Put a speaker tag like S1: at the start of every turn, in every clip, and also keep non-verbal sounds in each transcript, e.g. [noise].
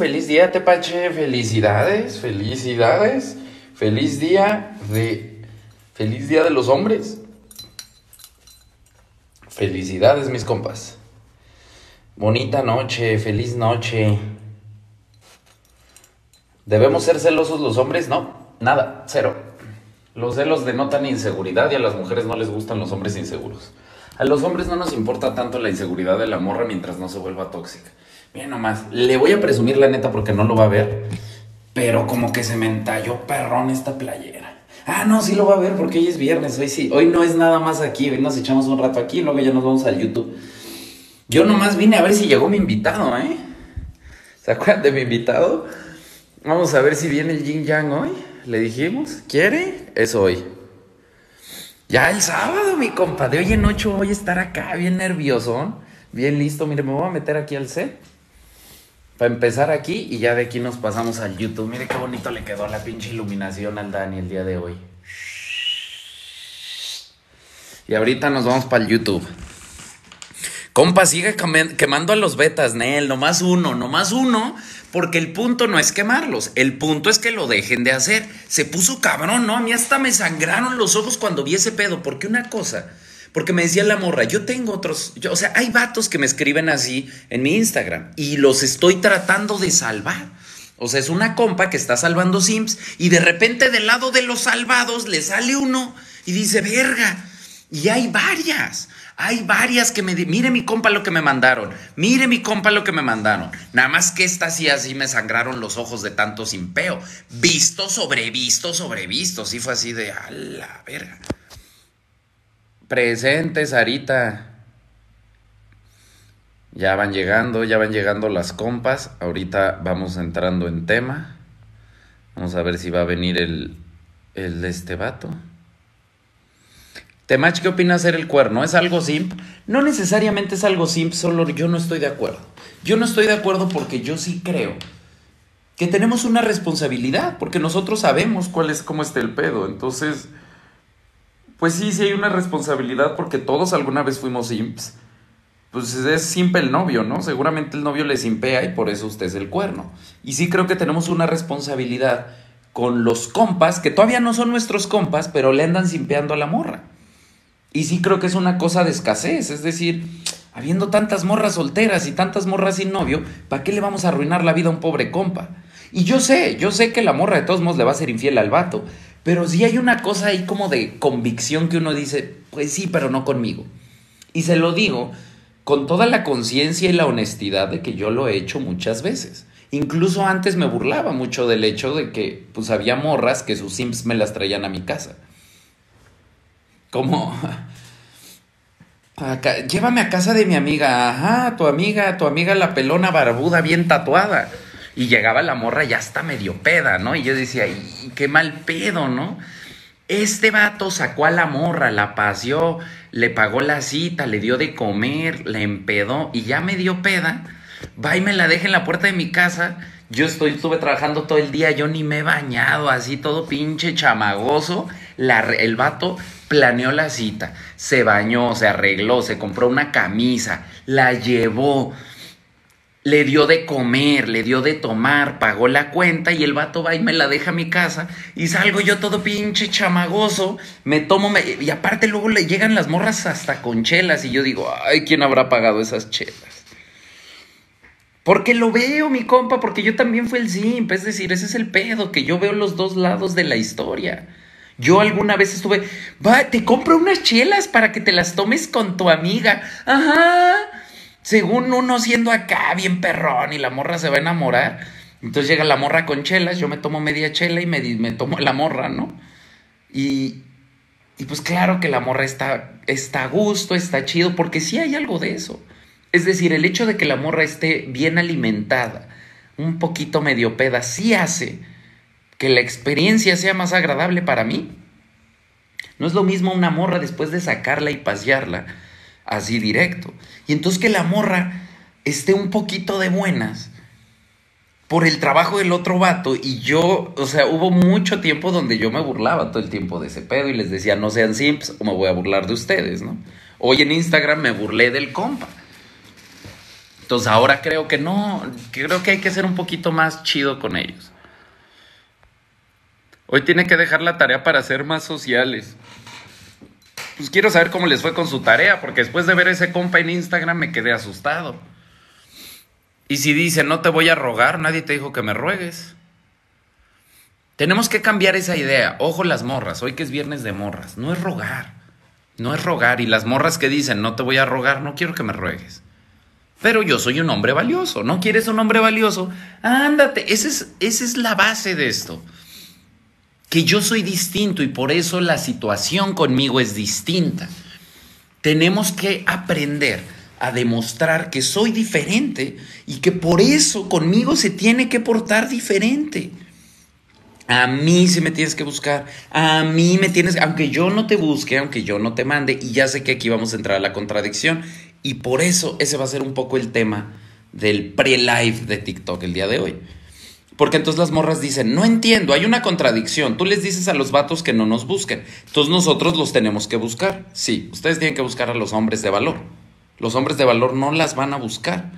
S1: feliz día, Tepache. Felicidades, felicidades. Feliz día de. Feliz día de los hombres. Felicidades, mis compas. Bonita noche, feliz noche. ¿Debemos ser celosos los hombres? No, nada, cero. Los celos denotan inseguridad y a las mujeres no les gustan los hombres inseguros. A los hombres no nos importa tanto la inseguridad de la morra mientras no se vuelva tóxica. Bien nomás, le voy a presumir la neta porque no lo va a ver, pero como que se me entalló perrón esta playera. Ah, no, sí lo va a ver porque hoy es viernes, hoy sí. Hoy no es nada más aquí, hoy nos echamos un rato aquí luego ya nos vamos al YouTube. Yo nomás vine a ver si llegó mi invitado, ¿eh? ¿Se acuerdan de mi invitado? Vamos a ver si viene el Yin Yang hoy. Le dijimos, ¿quiere? Es hoy. Ya el sábado, mi compa, de hoy en ocho voy a estar acá, bien nervioso, bien listo. Mire, me voy a meter aquí al set. Para empezar aquí y ya de aquí nos pasamos al YouTube. Mire qué bonito le quedó la pinche iluminación al Dani el día de hoy. Y ahorita nos vamos para el YouTube. Compa, sigue quemando a los betas, Nel, nomás uno, nomás uno, porque el punto no es quemarlos, el punto es que lo dejen de hacer. Se puso cabrón, ¿no? A mí hasta me sangraron los ojos cuando vi ese pedo, porque una cosa, porque me decía la morra, yo tengo otros, o sea, hay vatos que me escriben así en mi Instagram y los estoy tratando de salvar. O sea, es una compa que está salvando Sims y de repente del lado de los salvados le sale uno y dice, verga. Y hay varias. Hay varias que me... Mire mi compa lo que me mandaron. Mire mi compa lo que me mandaron. Nada más que esta sí así me sangraron los ojos de tanto simpeo. Visto sobre visto sobre visto. Sí fue así de... A la verga. Presente, Sarita. Ya van llegando, ya van llegando las compas. Ahorita vamos entrando en tema. Vamos a ver si va a venir el, el de este vato. Temach, ¿qué opina hacer el cuerno? ¿Es algo simp? No necesariamente es algo simp, solo yo no estoy de acuerdo. Yo no estoy de acuerdo porque yo sí creo que tenemos una responsabilidad, porque nosotros sabemos cuál es, cómo está el pedo. Entonces, pues sí, sí hay una responsabilidad porque todos alguna vez fuimos simps. Pues es simp el novio, ¿no? Seguramente el novio le simpea y por eso usted es el cuerno. Y sí creo que tenemos una responsabilidad con los compas, que todavía no son nuestros compas, pero le andan simpeando a la morra. Y sí creo que es una cosa de escasez, es decir, habiendo tantas morras solteras y tantas morras sin novio, ¿para qué le vamos a arruinar la vida a un pobre compa? Y yo sé, yo sé que la morra de todos modos le va a ser infiel al vato, pero sí hay una cosa ahí como de convicción que uno dice, pues sí, pero no conmigo. Y se lo digo con toda la conciencia y la honestidad de que yo lo he hecho muchas veces. Incluso antes me burlaba mucho del hecho de que pues había morras que sus sims me las traían a mi casa. Como, [laughs] llévame a casa de mi amiga, ajá, tu amiga, tu amiga la pelona barbuda bien tatuada. Y llegaba la morra ya está medio peda, ¿no? Y yo decía, qué mal pedo, ¿no? Este vato sacó a la morra, la paseó, le pagó la cita, le dio de comer, le empedó y ya me dio peda. Va y me la deja en la puerta de mi casa. Yo estoy, estuve trabajando todo el día, yo ni me he bañado, así todo pinche chamagoso. El vato planeó la cita, se bañó, se arregló, se compró una camisa, la llevó, le dio de comer, le dio de tomar, pagó la cuenta y el vato va y me la deja a mi casa y salgo yo todo pinche chamagoso, me tomo, y aparte luego le llegan las morras hasta con chelas y yo digo, ay, ¿quién habrá pagado esas chelas? Porque lo veo, mi compa, porque yo también fui el simp, es decir, ese es el pedo, que yo veo los dos lados de la historia. Yo alguna vez estuve, va, te compro unas chelas para que te las tomes con tu amiga. Ajá. Según uno siendo acá bien perrón y la morra se va a enamorar. Entonces llega la morra con chelas, yo me tomo media chela y me, me tomo la morra, ¿no? Y, y pues claro que la morra está, está a gusto, está chido, porque sí hay algo de eso. Es decir, el hecho de que la morra esté bien alimentada, un poquito medio peda, sí hace que la experiencia sea más agradable para mí. No es lo mismo una morra después de sacarla y pasearla así directo. Y entonces que la morra esté un poquito de buenas por el trabajo del otro vato y yo, o sea, hubo mucho tiempo donde yo me burlaba todo el tiempo de ese pedo y les decía, no sean simps o me voy a burlar de ustedes, ¿no? Hoy en Instagram me burlé del compa. Entonces ahora creo que no, creo que hay que ser un poquito más chido con ellos. Hoy tiene que dejar la tarea para ser más sociales. Pues quiero saber cómo les fue con su tarea, porque después de ver ese compa en Instagram me quedé asustado. Y si dice, no te voy a rogar, nadie te dijo que me ruegues. Tenemos que cambiar esa idea. Ojo las morras, hoy que es viernes de morras. No es rogar. No es rogar. Y las morras que dicen, no te voy a rogar, no quiero que me ruegues. Pero yo soy un hombre valioso. ¿No quieres un hombre valioso? Ándate. Esa es, esa es la base de esto que yo soy distinto y por eso la situación conmigo es distinta. Tenemos que aprender a demostrar que soy diferente y que por eso conmigo se tiene que portar diferente. A mí sí me tienes que buscar, a mí me tienes, aunque yo no te busque, aunque yo no te mande, y ya sé que aquí vamos a entrar a la contradicción, y por eso ese va a ser un poco el tema del pre-live de TikTok el día de hoy. Porque entonces las morras dicen, no entiendo, hay una contradicción. Tú les dices a los vatos que no nos busquen. Entonces nosotros los tenemos que buscar. Sí, ustedes tienen que buscar a los hombres de valor. Los hombres de valor no las van a buscar.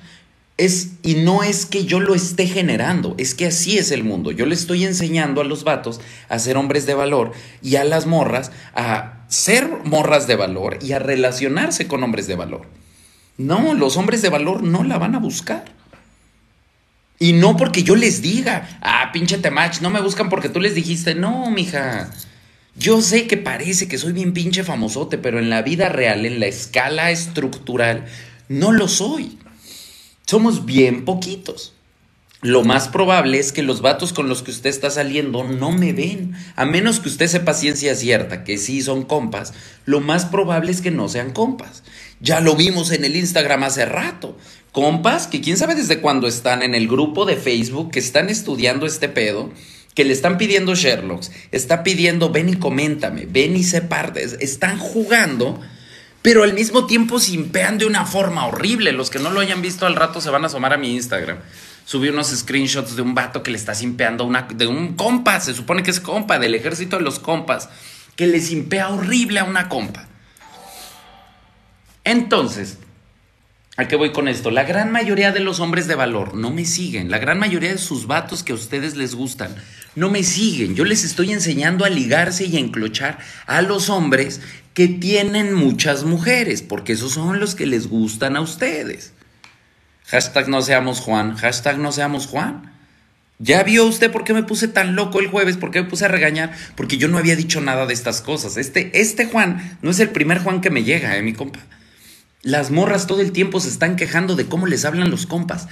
S1: Es, y no es que yo lo esté generando, es que así es el mundo. Yo le estoy enseñando a los vatos a ser hombres de valor y a las morras a ser morras de valor y a relacionarse con hombres de valor. No, los hombres de valor no la van a buscar. Y no porque yo les diga, ah, pinche temach, no me buscan porque tú les dijiste, no, mija. Yo sé que parece que soy bien pinche famosote, pero en la vida real, en la escala estructural, no lo soy. Somos bien poquitos. Lo más probable es que los vatos con los que usted está saliendo no me ven. A menos que usted sepa ciencia cierta que sí son compas, lo más probable es que no sean compas. Ya lo vimos en el Instagram hace rato compas que quién sabe desde cuándo están en el grupo de Facebook, que están estudiando este pedo, que le están pidiendo Sherlocks, está pidiendo ven y coméntame, ven y se partes, están jugando, pero al mismo tiempo simpean de una forma horrible. Los que no lo hayan visto al rato se van a asomar a mi Instagram. Subí unos screenshots de un vato que le está simpeando una, de un compa, se supone que es compa, del ejército de los compas, que le simpea horrible a una compa. Entonces, ¿A qué voy con esto? La gran mayoría de los hombres de valor no me siguen. La gran mayoría de sus vatos que a ustedes les gustan no me siguen. Yo les estoy enseñando a ligarse y a enclochar a los hombres que tienen muchas mujeres, porque esos son los que les gustan a ustedes. Hashtag no seamos Juan. Hashtag no seamos Juan. ¿Ya vio usted por qué me puse tan loco el jueves? ¿Por qué me puse a regañar? Porque yo no había dicho nada de estas cosas. Este, este Juan no es el primer Juan que me llega, ¿eh, mi compa? Las morras todo el tiempo se están quejando de cómo les hablan los compas.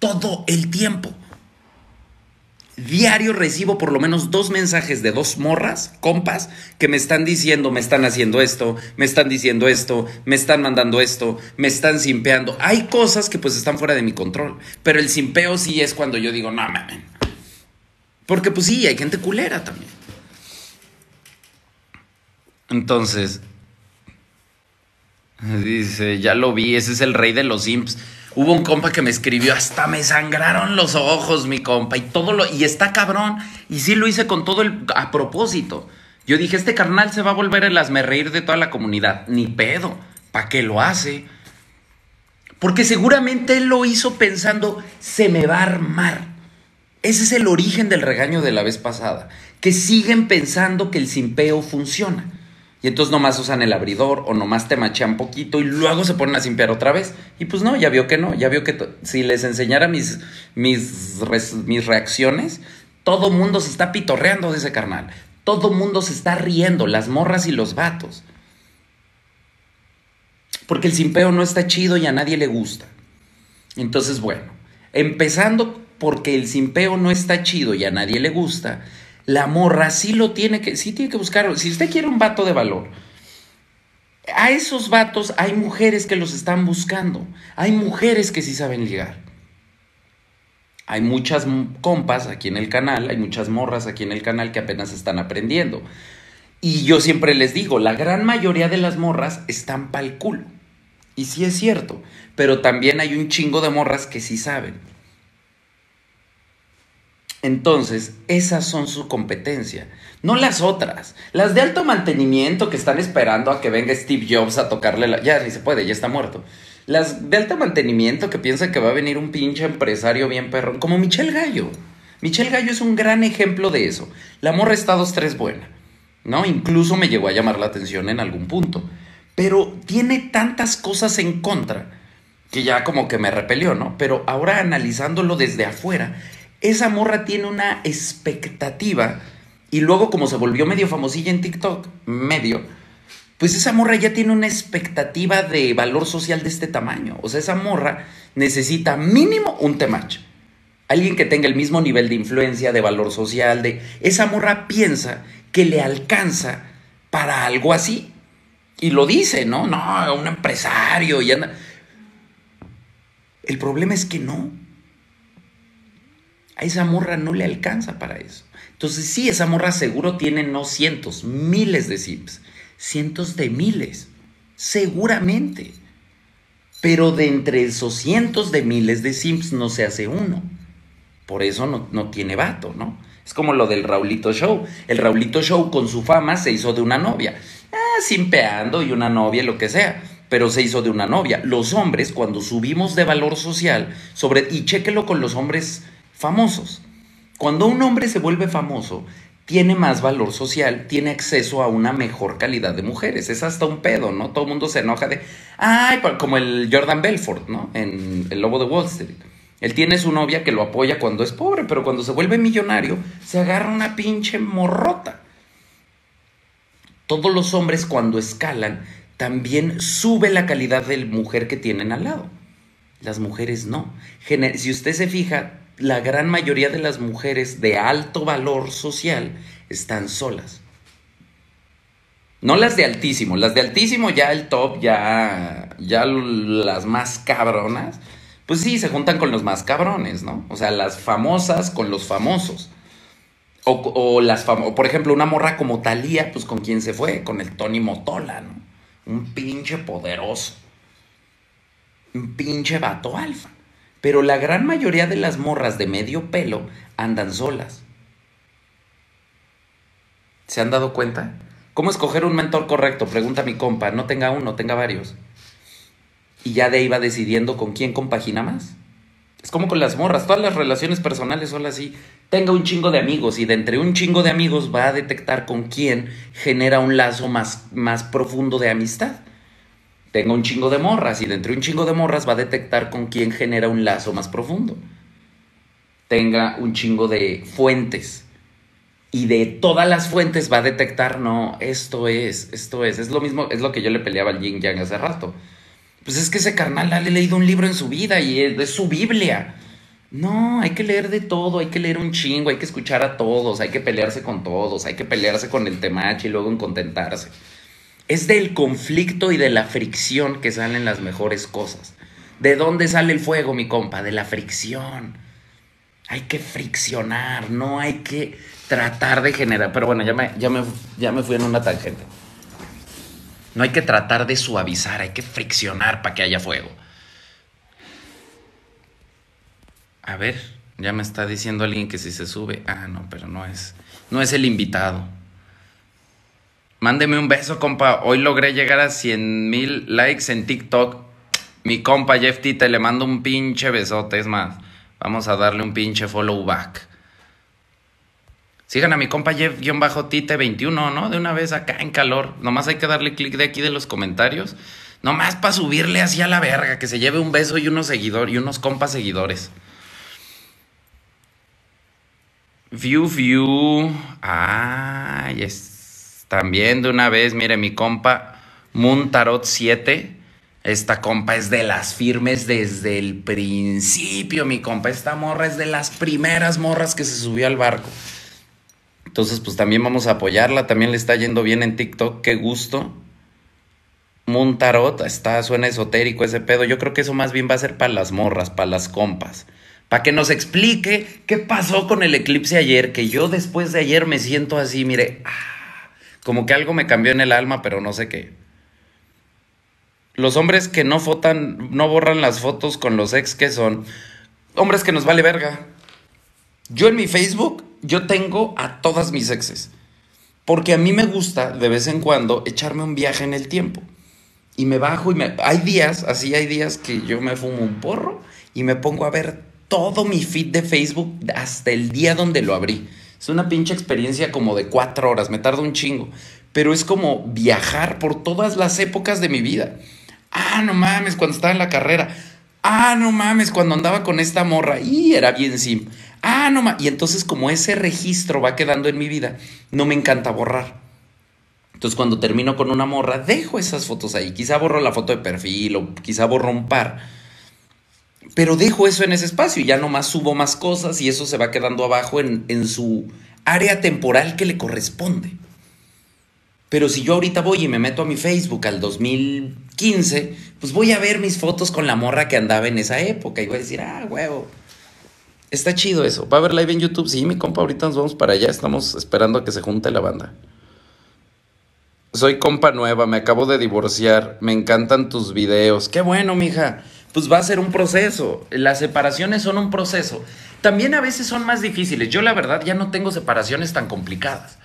S1: Todo el tiempo. Diario recibo por lo menos dos mensajes de dos morras, compas, que me están diciendo, me están haciendo esto, me están diciendo esto, me están mandando esto, me están simpeando. Hay cosas que pues están fuera de mi control, pero el simpeo sí es cuando yo digo, no mames. Porque pues sí, hay gente culera también. Entonces, Dice, ya lo vi, ese es el rey de los imps. Hubo un compa que me escribió, hasta me sangraron los ojos, mi compa, y todo lo, y está cabrón, y sí lo hice con todo el, a propósito. Yo dije, este carnal se va a volver el reír de toda la comunidad. Ni pedo, ¿para qué lo hace? Porque seguramente él lo hizo pensando, se me va a armar. Ese es el origen del regaño de la vez pasada, que siguen pensando que el simpeo funciona. Y entonces nomás usan el abridor o nomás te machean poquito y luego se ponen a simpear otra vez. Y pues no, ya vio que no, ya vio que si les enseñara mis, mis, mis reacciones, todo mundo se está pitorreando de ese carnal. Todo mundo se está riendo, las morras y los vatos. Porque el simpeo no está chido y a nadie le gusta. Entonces, bueno, empezando porque el simpeo no está chido y a nadie le gusta, la morra sí lo tiene que, sí tiene que buscar. Si usted quiere un vato de valor, a esos vatos hay mujeres que los están buscando. Hay mujeres que sí saben ligar. Hay muchas compas aquí en el canal, hay muchas morras aquí en el canal que apenas están aprendiendo. Y yo siempre les digo, la gran mayoría de las morras están pa'l culo. Y sí es cierto, pero también hay un chingo de morras que sí saben. Entonces, esas son su competencia, no las otras. Las de alto mantenimiento que están esperando a que venga Steve Jobs a tocarle la... Ya ni se puede, ya está muerto. Las de alto mantenimiento que piensan que va a venir un pinche empresario bien perro, como Michelle Gallo. Michelle Gallo es un gran ejemplo de eso. La morra está dos, tres buena, ¿no? Incluso me llegó a llamar la atención en algún punto. Pero tiene tantas cosas en contra que ya como que me repelió, ¿no? Pero ahora analizándolo desde afuera, esa morra tiene una expectativa y luego como se volvió medio famosilla en TikTok, medio, pues esa morra ya tiene una expectativa de valor social de este tamaño. O sea, esa morra necesita mínimo un temach. Alguien que tenga el mismo nivel de influencia, de valor social, de... Esa morra piensa que le alcanza para algo así. Y lo dice, ¿no? No, un empresario y anda... El problema es que no. A esa morra no le alcanza para eso. Entonces sí, esa morra seguro tiene no cientos, miles de sims cientos de miles, seguramente. Pero de entre esos cientos de miles de Sims no se hace uno. Por eso no, no tiene vato, ¿no? Es como lo del Raulito Show. El Raulito Show con su fama se hizo de una novia. Ah, simpeando y una novia, lo que sea. Pero se hizo de una novia. Los hombres, cuando subimos de valor social, sobre, y chéquelo con los hombres famosos. Cuando un hombre se vuelve famoso, tiene más valor social, tiene acceso a una mejor calidad de mujeres. Es hasta un pedo, ¿no? Todo el mundo se enoja de, ay, como el Jordan Belfort, ¿no? En El Lobo de Wall Street. Él tiene su novia que lo apoya cuando es pobre, pero cuando se vuelve millonario, se agarra una pinche morrota. Todos los hombres cuando escalan, también sube la calidad de mujer que tienen al lado. Las mujeres no. Si usted se fija, la gran mayoría de las mujeres de alto valor social están solas. No las de altísimo, las de altísimo ya el top, ya, ya las más cabronas, pues sí, se juntan con los más cabrones, ¿no? O sea, las famosas con los famosos. O, las famosas, por ejemplo, una morra como Talía, pues con quién se fue, con el Tony Motola, ¿no? Un pinche poderoso. Un pinche vato alfa. Pero la gran mayoría de las morras de medio pelo andan solas. ¿Se han dado cuenta? ¿Cómo escoger un mentor correcto? Pregunta mi compa. No tenga uno, tenga varios. Y ya de ahí va decidiendo con quién compagina más. Es como con las morras. Todas las relaciones personales son así. Tenga un chingo de amigos y de entre un chingo de amigos va a detectar con quién genera un lazo más, más profundo de amistad tenga un chingo de morras y de un chingo de morras va a detectar con quién genera un lazo más profundo. Tenga un chingo de fuentes y de todas las fuentes va a detectar, no, esto es, esto es, es lo mismo, es lo que yo le peleaba al Yin Yang hace rato. Pues es que ese carnal ha leído un libro en su vida y es, su Biblia. No, hay que leer de todo, hay que leer un chingo, hay que escuchar a todos, hay que pelearse con todos, hay que pelearse con el temache y luego en contentarse. Es del conflicto y de la fricción que salen las mejores cosas. ¿De dónde sale el fuego, mi compa? De la fricción. Hay que friccionar, no hay que tratar de generar. Pero bueno, ya me, ya me, ya me fui en una tangente. No hay que tratar de suavizar, hay que friccionar para que haya fuego. A ver, ya me está diciendo alguien que si se sube. Ah, no, pero no es. No es el invitado. Mándeme un beso, compa. Hoy logré llegar a 100 mil likes en TikTok. Mi compa Jeff Tite le mando un pinche besote. Es más, vamos a darle un pinche follow back. Sigan a mi compa Jeff-Tite21, ¿no? De una vez acá en calor. Nomás hay que darle clic de aquí de los comentarios. Nomás para subirle así a la verga, que se lleve un beso y unos seguidores y unos compas seguidores. View, view. Ay, es también de una vez, mire, mi compa Moon Tarot 7. Esta compa es de las firmes desde el principio, mi compa. Esta morra es de las primeras morras que se subió al barco. Entonces, pues también vamos a apoyarla. También le está yendo bien en TikTok. Qué gusto. Moon Tarot, está, suena esotérico ese pedo. Yo creo que eso más bien va a ser para las morras, para las compas. Para que nos explique qué pasó con el eclipse ayer. Que yo después de ayer me siento así, mire. Ah, como que algo me cambió en el alma, pero no sé qué. Los hombres que no fotan, no borran las fotos con los ex que son hombres que nos vale verga. Yo en mi Facebook, yo tengo a todas mis exes. Porque a mí me gusta de vez en cuando echarme un viaje en el tiempo. Y me bajo y me... Hay días, así hay días que yo me fumo un porro y me pongo a ver todo mi feed de Facebook hasta el día donde lo abrí. Es una pinche experiencia como de cuatro horas, me tarda un chingo. Pero es como viajar por todas las épocas de mi vida. Ah, no mames, cuando estaba en la carrera. Ah, no mames, cuando andaba con esta morra. Y era bien sim. Ah, no mames. Y entonces como ese registro va quedando en mi vida, no me encanta borrar. Entonces cuando termino con una morra, dejo esas fotos ahí. Quizá borro la foto de perfil o quizá borro un par. Pero dejo eso en ese espacio y ya nomás subo más cosas y eso se va quedando abajo en, en su área temporal que le corresponde. Pero si yo ahorita voy y me meto a mi Facebook al 2015, pues voy a ver mis fotos con la morra que andaba en esa época y voy a decir, ah, huevo. Está chido eso. ¿Va a haber live en YouTube? Sí, mi compa, ahorita nos vamos para allá. Estamos esperando a que se junte la banda. Soy compa nueva, me acabo de divorciar. Me encantan tus videos. Qué bueno, mija. Pues va a ser un proceso. Las separaciones son un proceso. También a veces son más difíciles. Yo la verdad ya no tengo separaciones tan complicadas.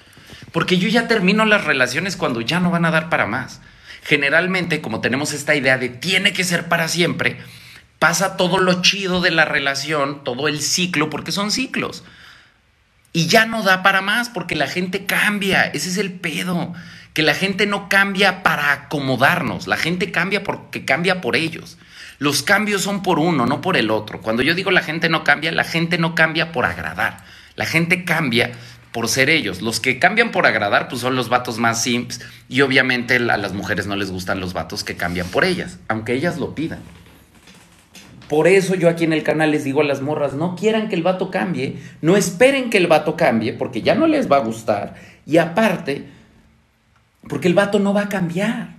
S1: Porque yo ya termino las relaciones cuando ya no van a dar para más. Generalmente, como tenemos esta idea de tiene que ser para siempre, pasa todo lo chido de la relación, todo el ciclo, porque son ciclos. Y ya no da para más porque la gente cambia. Ese es el pedo. Que la gente no cambia para acomodarnos. La gente cambia porque cambia por ellos. Los cambios son por uno, no por el otro. Cuando yo digo la gente no cambia, la gente no cambia por agradar. La gente cambia por ser ellos. Los que cambian por agradar, pues son los vatos más simps. Y obviamente a las mujeres no les gustan los vatos que cambian por ellas, aunque ellas lo pidan. Por eso yo aquí en el canal les digo a las morras, no quieran que el vato cambie, no esperen que el vato cambie, porque ya no les va a gustar. Y aparte, porque el vato no va a cambiar.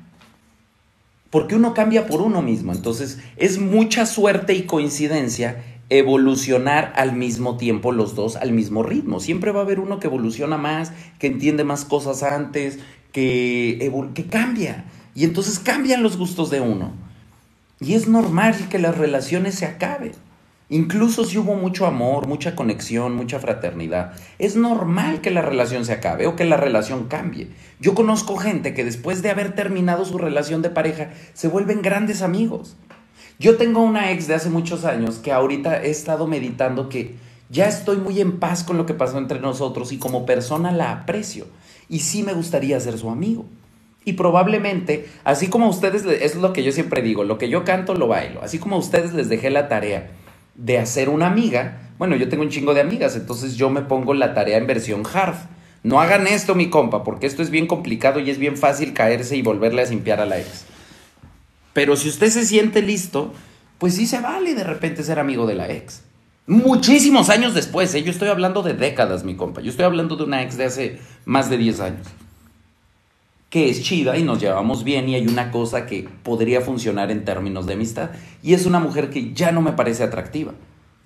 S1: Porque uno cambia por uno mismo. Entonces, es mucha suerte y coincidencia evolucionar al mismo tiempo los dos al mismo ritmo. Siempre va a haber uno que evoluciona más, que entiende más cosas antes, que, que cambia. Y entonces cambian los gustos de uno. Y es normal que las relaciones se acaben. Incluso si hubo mucho amor, mucha conexión, mucha fraternidad, es normal que la relación se acabe o que la relación cambie. Yo conozco gente que después de haber terminado su relación de pareja se vuelven grandes amigos. Yo tengo una ex de hace muchos años que ahorita he estado meditando que ya estoy muy en paz con lo que pasó entre nosotros y como persona la aprecio. Y sí me gustaría ser su amigo. Y probablemente, así como a ustedes, es lo que yo siempre digo, lo que yo canto lo bailo. Así como a ustedes les dejé la tarea de hacer una amiga, bueno, yo tengo un chingo de amigas, entonces yo me pongo la tarea en versión hard. No hagan esto, mi compa, porque esto es bien complicado y es bien fácil caerse y volverle a simpiar a la ex. Pero si usted se siente listo, pues sí se vale de repente ser amigo de la ex. Muchísimos años después, ¿eh? yo estoy hablando de décadas, mi compa. Yo estoy hablando de una ex de hace más de 10 años. Que es chida y nos llevamos bien y hay una cosa que podría funcionar en términos de amistad. Y es una mujer que ya no me parece atractiva.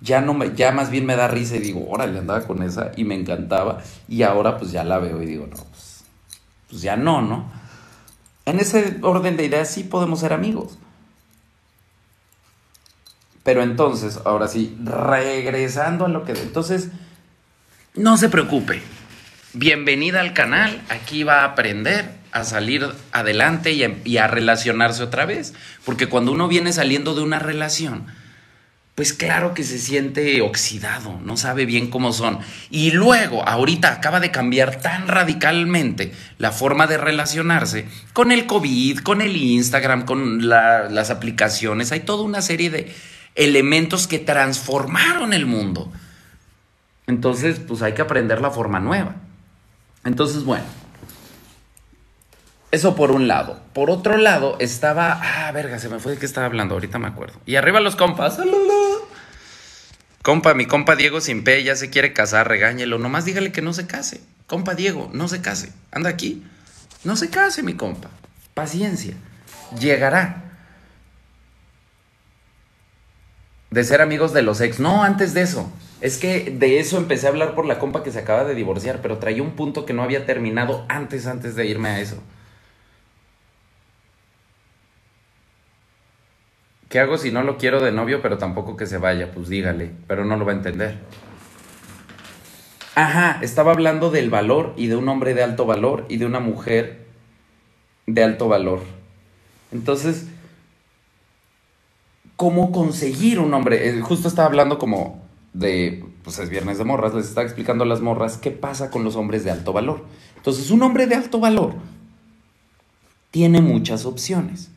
S1: Ya, no me, ya más bien me da risa y digo, órale, andaba con esa y me encantaba. Y ahora pues ya la veo y digo, no, pues, pues ya no, ¿no? En ese orden de ideas sí podemos ser amigos. Pero entonces, ahora sí, regresando a lo que... Entonces, no se preocupe. Bienvenida al canal. Aquí va a aprender a salir adelante y a, relacionarse otra vez. Porque cuando uno viene saliendo de una relación, pues claro que se siente oxidado, no sabe bien cómo son. Y luego, ahorita acaba de cambiar tan radicalmente la forma de relacionarse con el COVID, con el Instagram, con la, las aplicaciones. Hay toda una serie de elementos que transformaron el mundo. Entonces, pues hay que aprender la forma nueva. Entonces, bueno, eso por un lado. Por otro lado, estaba. Ah, verga, se me fue de qué estaba hablando. Ahorita me acuerdo. Y arriba los compas. Compa, mi compa Diego sin P ya se quiere casar, regáñelo. Nomás dígale que no se case. Compa Diego, no se case. Anda aquí. No se case, mi compa. Paciencia. Llegará. de ser amigos de los ex. No, antes de eso. Es que de eso empecé a hablar por la compa que se acaba de divorciar, pero traía un punto que no había terminado antes, antes de irme a eso. ¿Qué hago si no lo quiero de novio, pero tampoco que se vaya? Pues dígale, pero no lo va a entender. Ajá, estaba hablando del valor y de un hombre de alto valor y de una mujer de alto valor. Entonces, ¿cómo conseguir un hombre? Eh, justo estaba hablando como de, pues es viernes de morras, les estaba explicando a las morras qué pasa con los hombres de alto valor. Entonces, un hombre de alto valor tiene muchas opciones.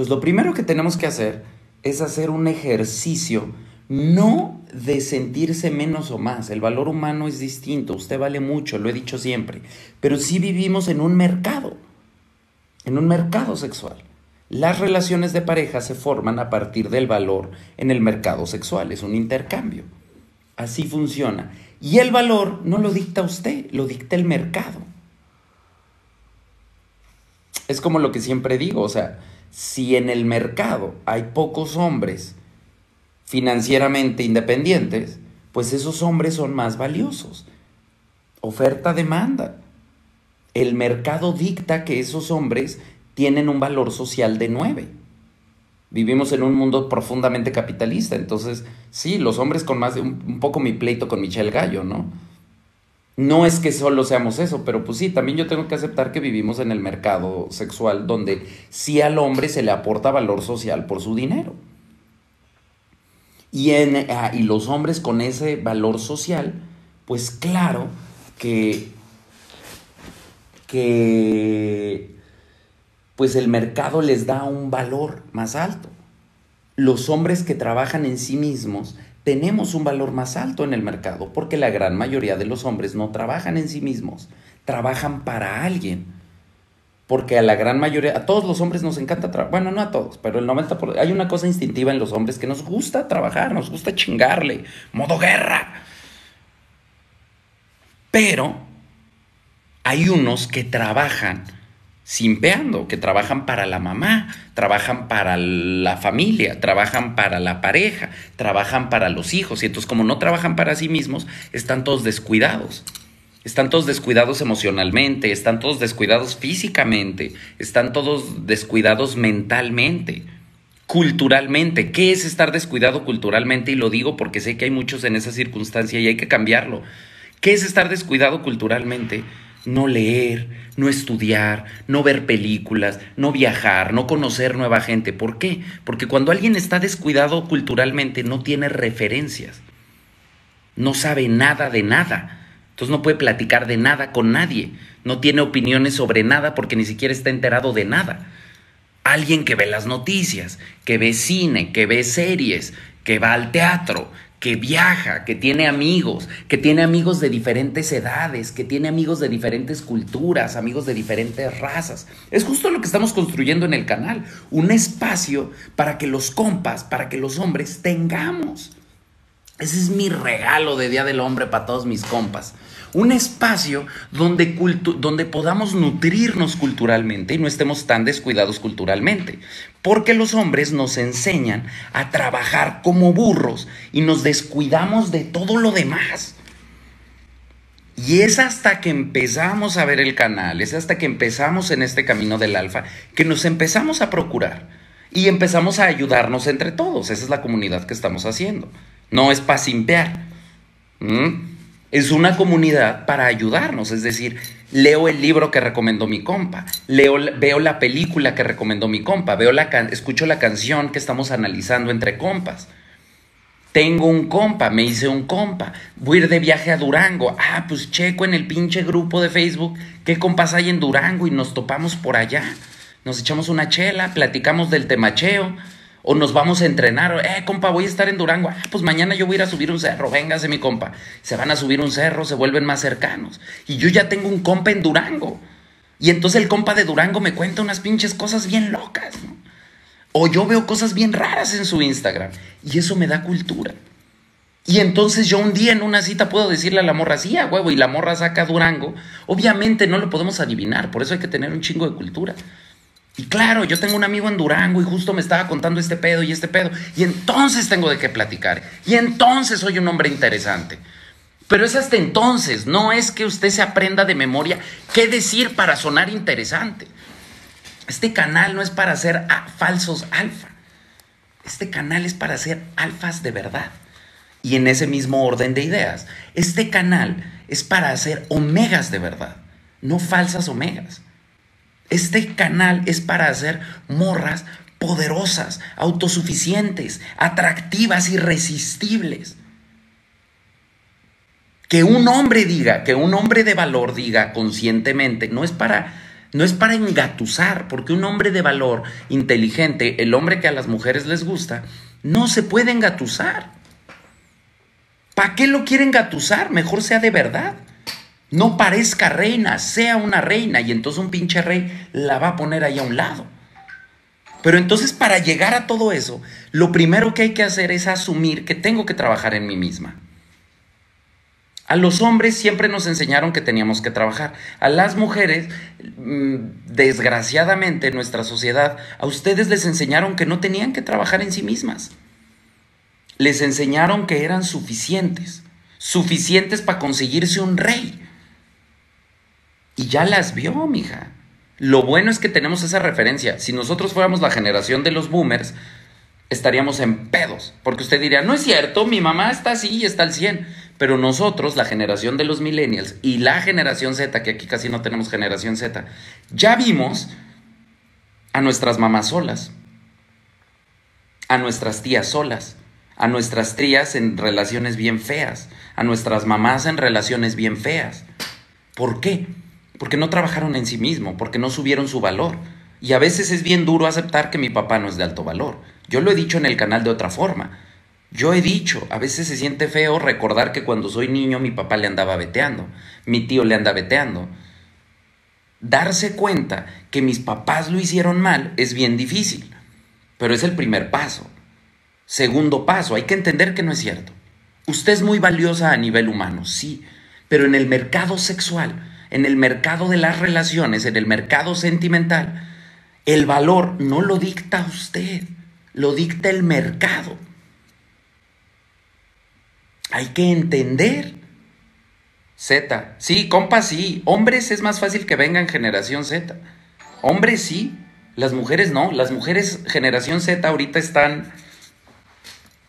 S1: Entonces, lo primero que tenemos que hacer es hacer un ejercicio no de sentirse menos o más. El valor humano es distinto, usted vale mucho, lo he dicho siempre, pero sí vivimos en un mercado, en un mercado sexual. Las relaciones de pareja se forman a partir del valor en el mercado sexual, es un intercambio. Así funciona. Y el valor no lo dicta usted, lo dicta el mercado. Es como lo que siempre digo, o sea, si en el mercado hay pocos hombres financieramente independientes, pues esos hombres son más valiosos. Oferta-demanda. El mercado dicta que esos hombres tienen un valor social de 9. Vivimos en un mundo profundamente capitalista, entonces sí, los hombres con más de un, un poco mi pleito con Michelle Gallo, ¿no? No es que solo seamos eso, pero pues sí, también yo tengo que aceptar que vivimos en el mercado sexual donde sí al hombre se le aporta valor social por su dinero. Y, en, ah, y los hombres con ese valor social, pues claro que, que pues el mercado les da un valor más alto. Los hombres que trabajan en sí mismos tenemos un valor más alto en el mercado, porque la gran mayoría de los hombres no trabajan en sí mismos, trabajan para alguien. Porque a la gran mayoría, a todos los hombres nos encanta trabajar, bueno, no a todos, pero el 90%, hay una cosa instintiva en los hombres que nos gusta trabajar, nos gusta chingarle, modo guerra. Pero hay unos que trabajan simpeando, que trabajan para la mamá, trabajan para la familia, trabajan para la pareja, trabajan para los hijos. Y entonces como no trabajan para sí mismos, están todos descuidados. Están todos descuidados emocionalmente, están todos descuidados físicamente, están todos descuidados mentalmente, culturalmente. ¿Qué es estar descuidado culturalmente? Y lo digo porque sé que hay muchos en esa circunstancia y hay que cambiarlo. ¿Qué es estar descuidado culturalmente? No leer, no estudiar, no ver películas, no viajar, no conocer nueva gente. ¿Por qué? Porque cuando alguien está descuidado culturalmente no tiene referencias, no sabe nada de nada, entonces no puede platicar de nada con nadie, no tiene opiniones sobre nada porque ni siquiera está enterado de nada. Alguien que ve las noticias, que ve cine, que ve series, que va al teatro, que viaja, que tiene amigos, que tiene amigos de diferentes edades, que tiene amigos de diferentes culturas, amigos de diferentes razas. Es justo lo que estamos construyendo en el canal, un espacio para que los compas, para que los hombres tengamos. Ese es mi regalo de Día del Hombre para todos mis compas un espacio donde, donde podamos nutrirnos culturalmente y no estemos tan descuidados culturalmente. Porque los hombres nos enseñan a trabajar como burros y nos descuidamos de todo lo demás. Y es hasta que empezamos a ver el canal, es hasta que empezamos en este camino del alfa, que nos empezamos a procurar y empezamos a ayudarnos entre todos. Esa es la comunidad que estamos haciendo. No es para simpear. Es una comunidad para ayudarnos, es decir, leo el libro que recomendó mi compa, leo, veo la película que recomendó mi compa, veo la escucho la canción que estamos analizando entre compas. Tengo un compa, me hice un compa, voy a ir de viaje a Durango. Ah, pues checo en el pinche grupo de Facebook qué compas hay en Durango y nos topamos por allá. Nos echamos una chela, platicamos del temacheo o nos vamos a entrenar, eh, compa, voy a estar en Durango. Ah, pues mañana yo voy a ir a subir un cerro. Véngase, mi compa. Se van a subir un cerro, se vuelven más cercanos. Y yo ya tengo un compa en Durango. Y entonces el compa de Durango me cuenta unas pinches cosas bien locas, ¿no? O yo veo cosas bien raras en su Instagram. Y eso me da cultura. Y entonces yo un día en una cita puedo decirle a la morra, sí, a huevo, y la morra saca Durango. Obviamente no lo podemos adivinar, por eso hay que tener un chingo de cultura. Y claro, yo tengo un amigo en Durango y justo me estaba contando este pedo y este pedo. Y entonces tengo de qué platicar. Y entonces soy un hombre interesante. Pero es hasta entonces, no es que usted se aprenda de memoria qué decir para sonar interesante. Este canal no es para hacer falsos alfa. Este canal es para hacer alfas de verdad. Y en ese mismo orden de ideas, este canal es para hacer omegas de verdad, no falsas omegas. Este canal es para hacer morras poderosas, autosuficientes, atractivas, irresistibles. Que un hombre diga, que un hombre de valor diga conscientemente, no es para no es para engatusar, porque un hombre de valor, inteligente, el hombre que a las mujeres les gusta, no se puede engatusar. ¿Para qué lo quiere engatusar? Mejor sea de verdad. No parezca reina, sea una reina y entonces un pinche rey la va a poner ahí a un lado. Pero entonces para llegar a todo eso, lo primero que hay que hacer es asumir que tengo que trabajar en mí misma. A los hombres siempre nos enseñaron que teníamos que trabajar. A las mujeres, mm, desgraciadamente en nuestra sociedad, a ustedes les enseñaron que no tenían que trabajar en sí mismas. Les enseñaron que eran suficientes, suficientes para conseguirse un rey. Y ya las vio, mija. Lo bueno es que tenemos esa referencia. Si nosotros fuéramos la generación de los boomers, estaríamos en pedos. Porque usted diría, no es cierto, mi mamá está así y está al 100. Pero nosotros, la generación de los millennials y la generación Z, que aquí casi no tenemos generación Z, ya vimos a nuestras mamás solas, a nuestras tías solas, a nuestras tías en relaciones bien feas, a nuestras mamás en relaciones bien feas. ¿Por qué? Porque no trabajaron en sí mismo, porque no subieron su valor. Y a veces es bien duro aceptar que mi papá no es de alto valor. Yo lo he dicho en el canal de otra forma. Yo he dicho, a veces se siente feo recordar que cuando soy niño mi papá le andaba veteando, mi tío le anda veteando. Darse cuenta que mis papás lo hicieron mal es bien difícil, pero es el primer paso. Segundo paso, hay que entender que no es cierto. Usted es muy valiosa a nivel humano, sí, pero en el mercado sexual, en el mercado de las relaciones, en el mercado sentimental, el valor no lo dicta usted, lo dicta el mercado. Hay que entender. Z. Sí, compa, sí. Hombres es más fácil que vengan generación Z. Hombres sí. Las mujeres no. Las mujeres generación Z ahorita están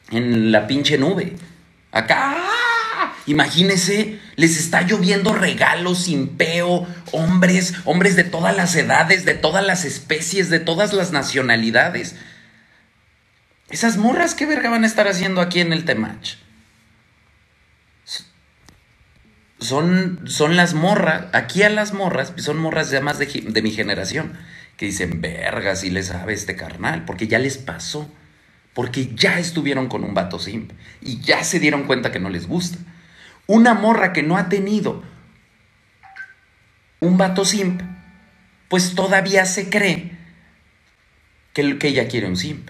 S1: en la pinche nube. Acá. Imagínese, les está lloviendo regalos sin peo, hombres, hombres de todas las edades, de todas las especies, de todas las nacionalidades. Esas morras, ¿qué verga van a estar haciendo aquí en el Temach? son, son las morras, aquí a las morras, son morras ya más de, de mi generación, que dicen, verga, si le sabe este carnal, porque ya les pasó, porque ya estuvieron con un vato simp y ya se dieron cuenta que no les gusta. Una morra que no ha tenido un vato simp, pues todavía se cree que, ella quiere un simp.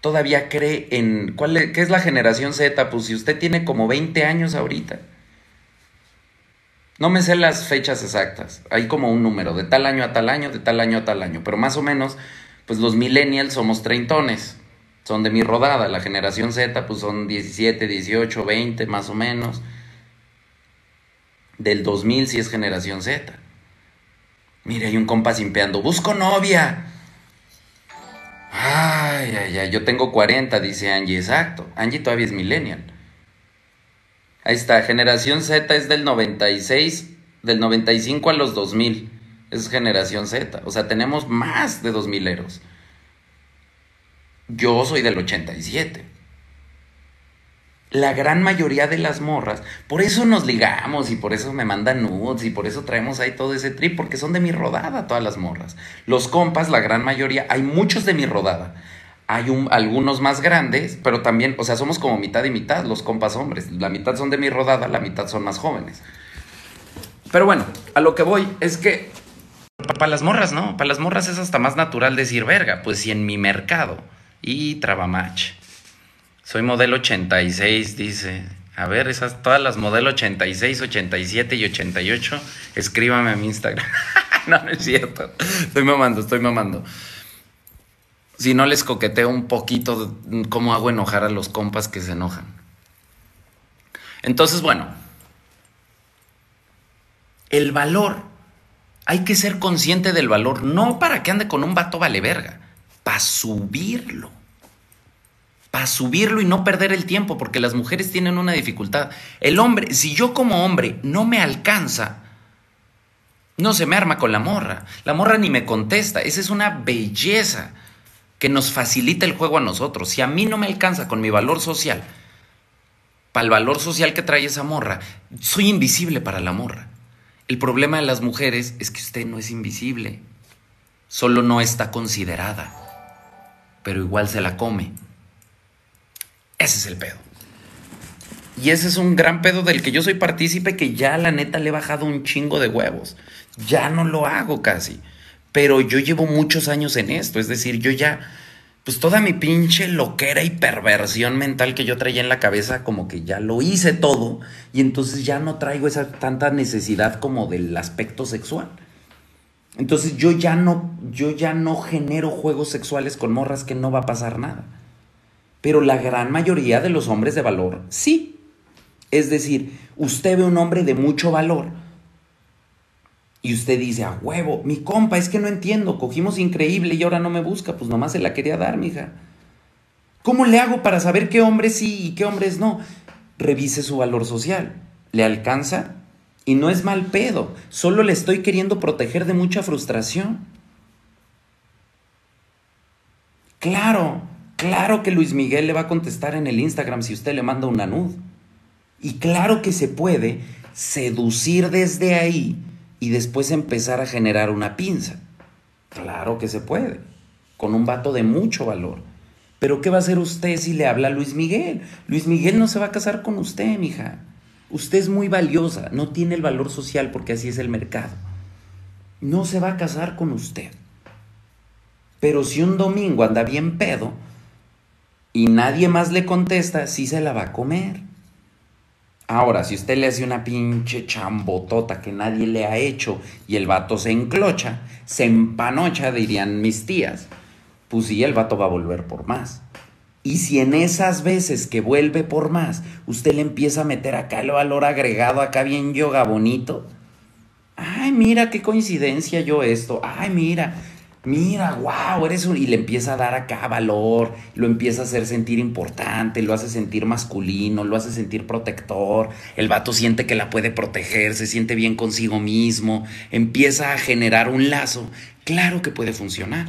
S1: Todavía cree en. ¿cuál ¿Qué es la generación Z? Pues si usted tiene como 20 años ahorita no me sé las fechas exactas. Hay como un número, de tal año a tal año, de tal año a tal año. Pero más o menos, pues los millennials somos treintones. Son de mi rodada. La generación Z, pues son 17, 18, 20, más o menos. Del 2000 si es generación Z. Mire, hay un compa simpeando. ¡Busco novia! Ay, ay, ay. Yo tengo 40, dice Angie. Exacto. Angie todavía es millennial. Ahí está, generación Z es del 96, del 95 a los 2000. Es generación Z. O sea, tenemos más de 2000 eros. Yo soy del 87. La gran mayoría de las morras, por eso nos ligamos y por eso me mandan nudes y por eso traemos ahí todo ese trip, porque son de mi rodada todas las morras. Los compas, la gran mayoría, hay muchos de mi rodada hay un, algunos más grandes, pero también, o sea, somos como mitad y mitad los compas hombres. La mitad son de mi rodada, la mitad son más jóvenes. Pero bueno, a lo que voy es que para las morras, ¿no? Para las morras es hasta más natural decir verga, pues si en mi mercado y Travamatch. Soy modelo 86, dice. A ver, esas todas las modelo 86, 87 y 88, escríbame a mi Instagram. [laughs] no, no es cierto. Estoy mamando, estoy mamando si no les coqueteo un poquito cómo hago enojar a los compas que se enojan. Entonces, bueno, el valor, hay que ser consciente del valor, no para que ande con un vato vale verga, para subirlo. Para subirlo y no perder el tiempo, porque las mujeres tienen una dificultad. El hombre, si yo como hombre no me alcanza No se me arma con la morra. La morra ni me contesta. Esa es una belleza que nos facilita el juego a nosotros. Si a mí no me alcanza con mi valor social, para el valor social que trae esa morra, soy invisible para la morra. El problema de las mujeres es que usted no es invisible, solo no está considerada, pero igual se la come. Ese es el pedo. Y ese es un gran pedo del que yo soy partícipe que ya la neta le he bajado un chingo de huevos. Ya no lo hago casi. Pero yo llevo muchos años en esto. Es decir, yo ya, pues toda mi pinche loquera y perversión mental que yo traía en la cabeza, como que ya lo hice todo. Y entonces ya no traigo esa tanta necesidad como del aspecto sexual. Entonces yo ya no, yo ya no genero juegos sexuales con morras que no va a pasar nada. Pero la gran mayoría de los hombres de valor, sí. Es decir, usted ve un hombre de mucho valor y usted dice, a huevo, mi compa, es que no entiendo, cogimos increíble y ahora no me busca, pues nomás se la quería dar, mija. ¿Cómo le hago para saber qué hombres sí y qué hombres no? Revise su valor social. ¿Le alcanza? Y no es mal pedo, solo le estoy queriendo proteger de mucha frustración. Claro, claro que Luis Miguel le va a contestar en el Instagram si usted le manda una nud. Y claro que se puede seducir desde ahí y después empezar a generar una pinza. Claro que se puede, con un vato de mucho valor. Pero ¿qué va a hacer usted si le habla a Luis Miguel? Luis Miguel no se va a casar con usted, mija. Usted es muy valiosa, no tiene el valor social porque así es el mercado. No se va a casar con usted. Pero si un domingo anda bien pedo y nadie más le contesta, sí se la va a comer. Ahora, si usted le hace una pinche chambotota que nadie le ha hecho y el vato se enclocha, se empanocha, dirían mis tías, pues sí, el vato va a volver por más. Y si en esas veces que vuelve por más, usted le empieza a meter acá el valor agregado, acá bien yoga bonito, ay, mira qué coincidencia yo esto, ay, mira, mira, wow, eres un... Y le empieza a dar acá valor, lo empieza a hacer sentir importante, lo hace sentir masculino, lo hace sentir protector, el vato siente que la puede proteger, se siente bien consigo mismo, empieza a generar un lazo. Claro que puede funcionar,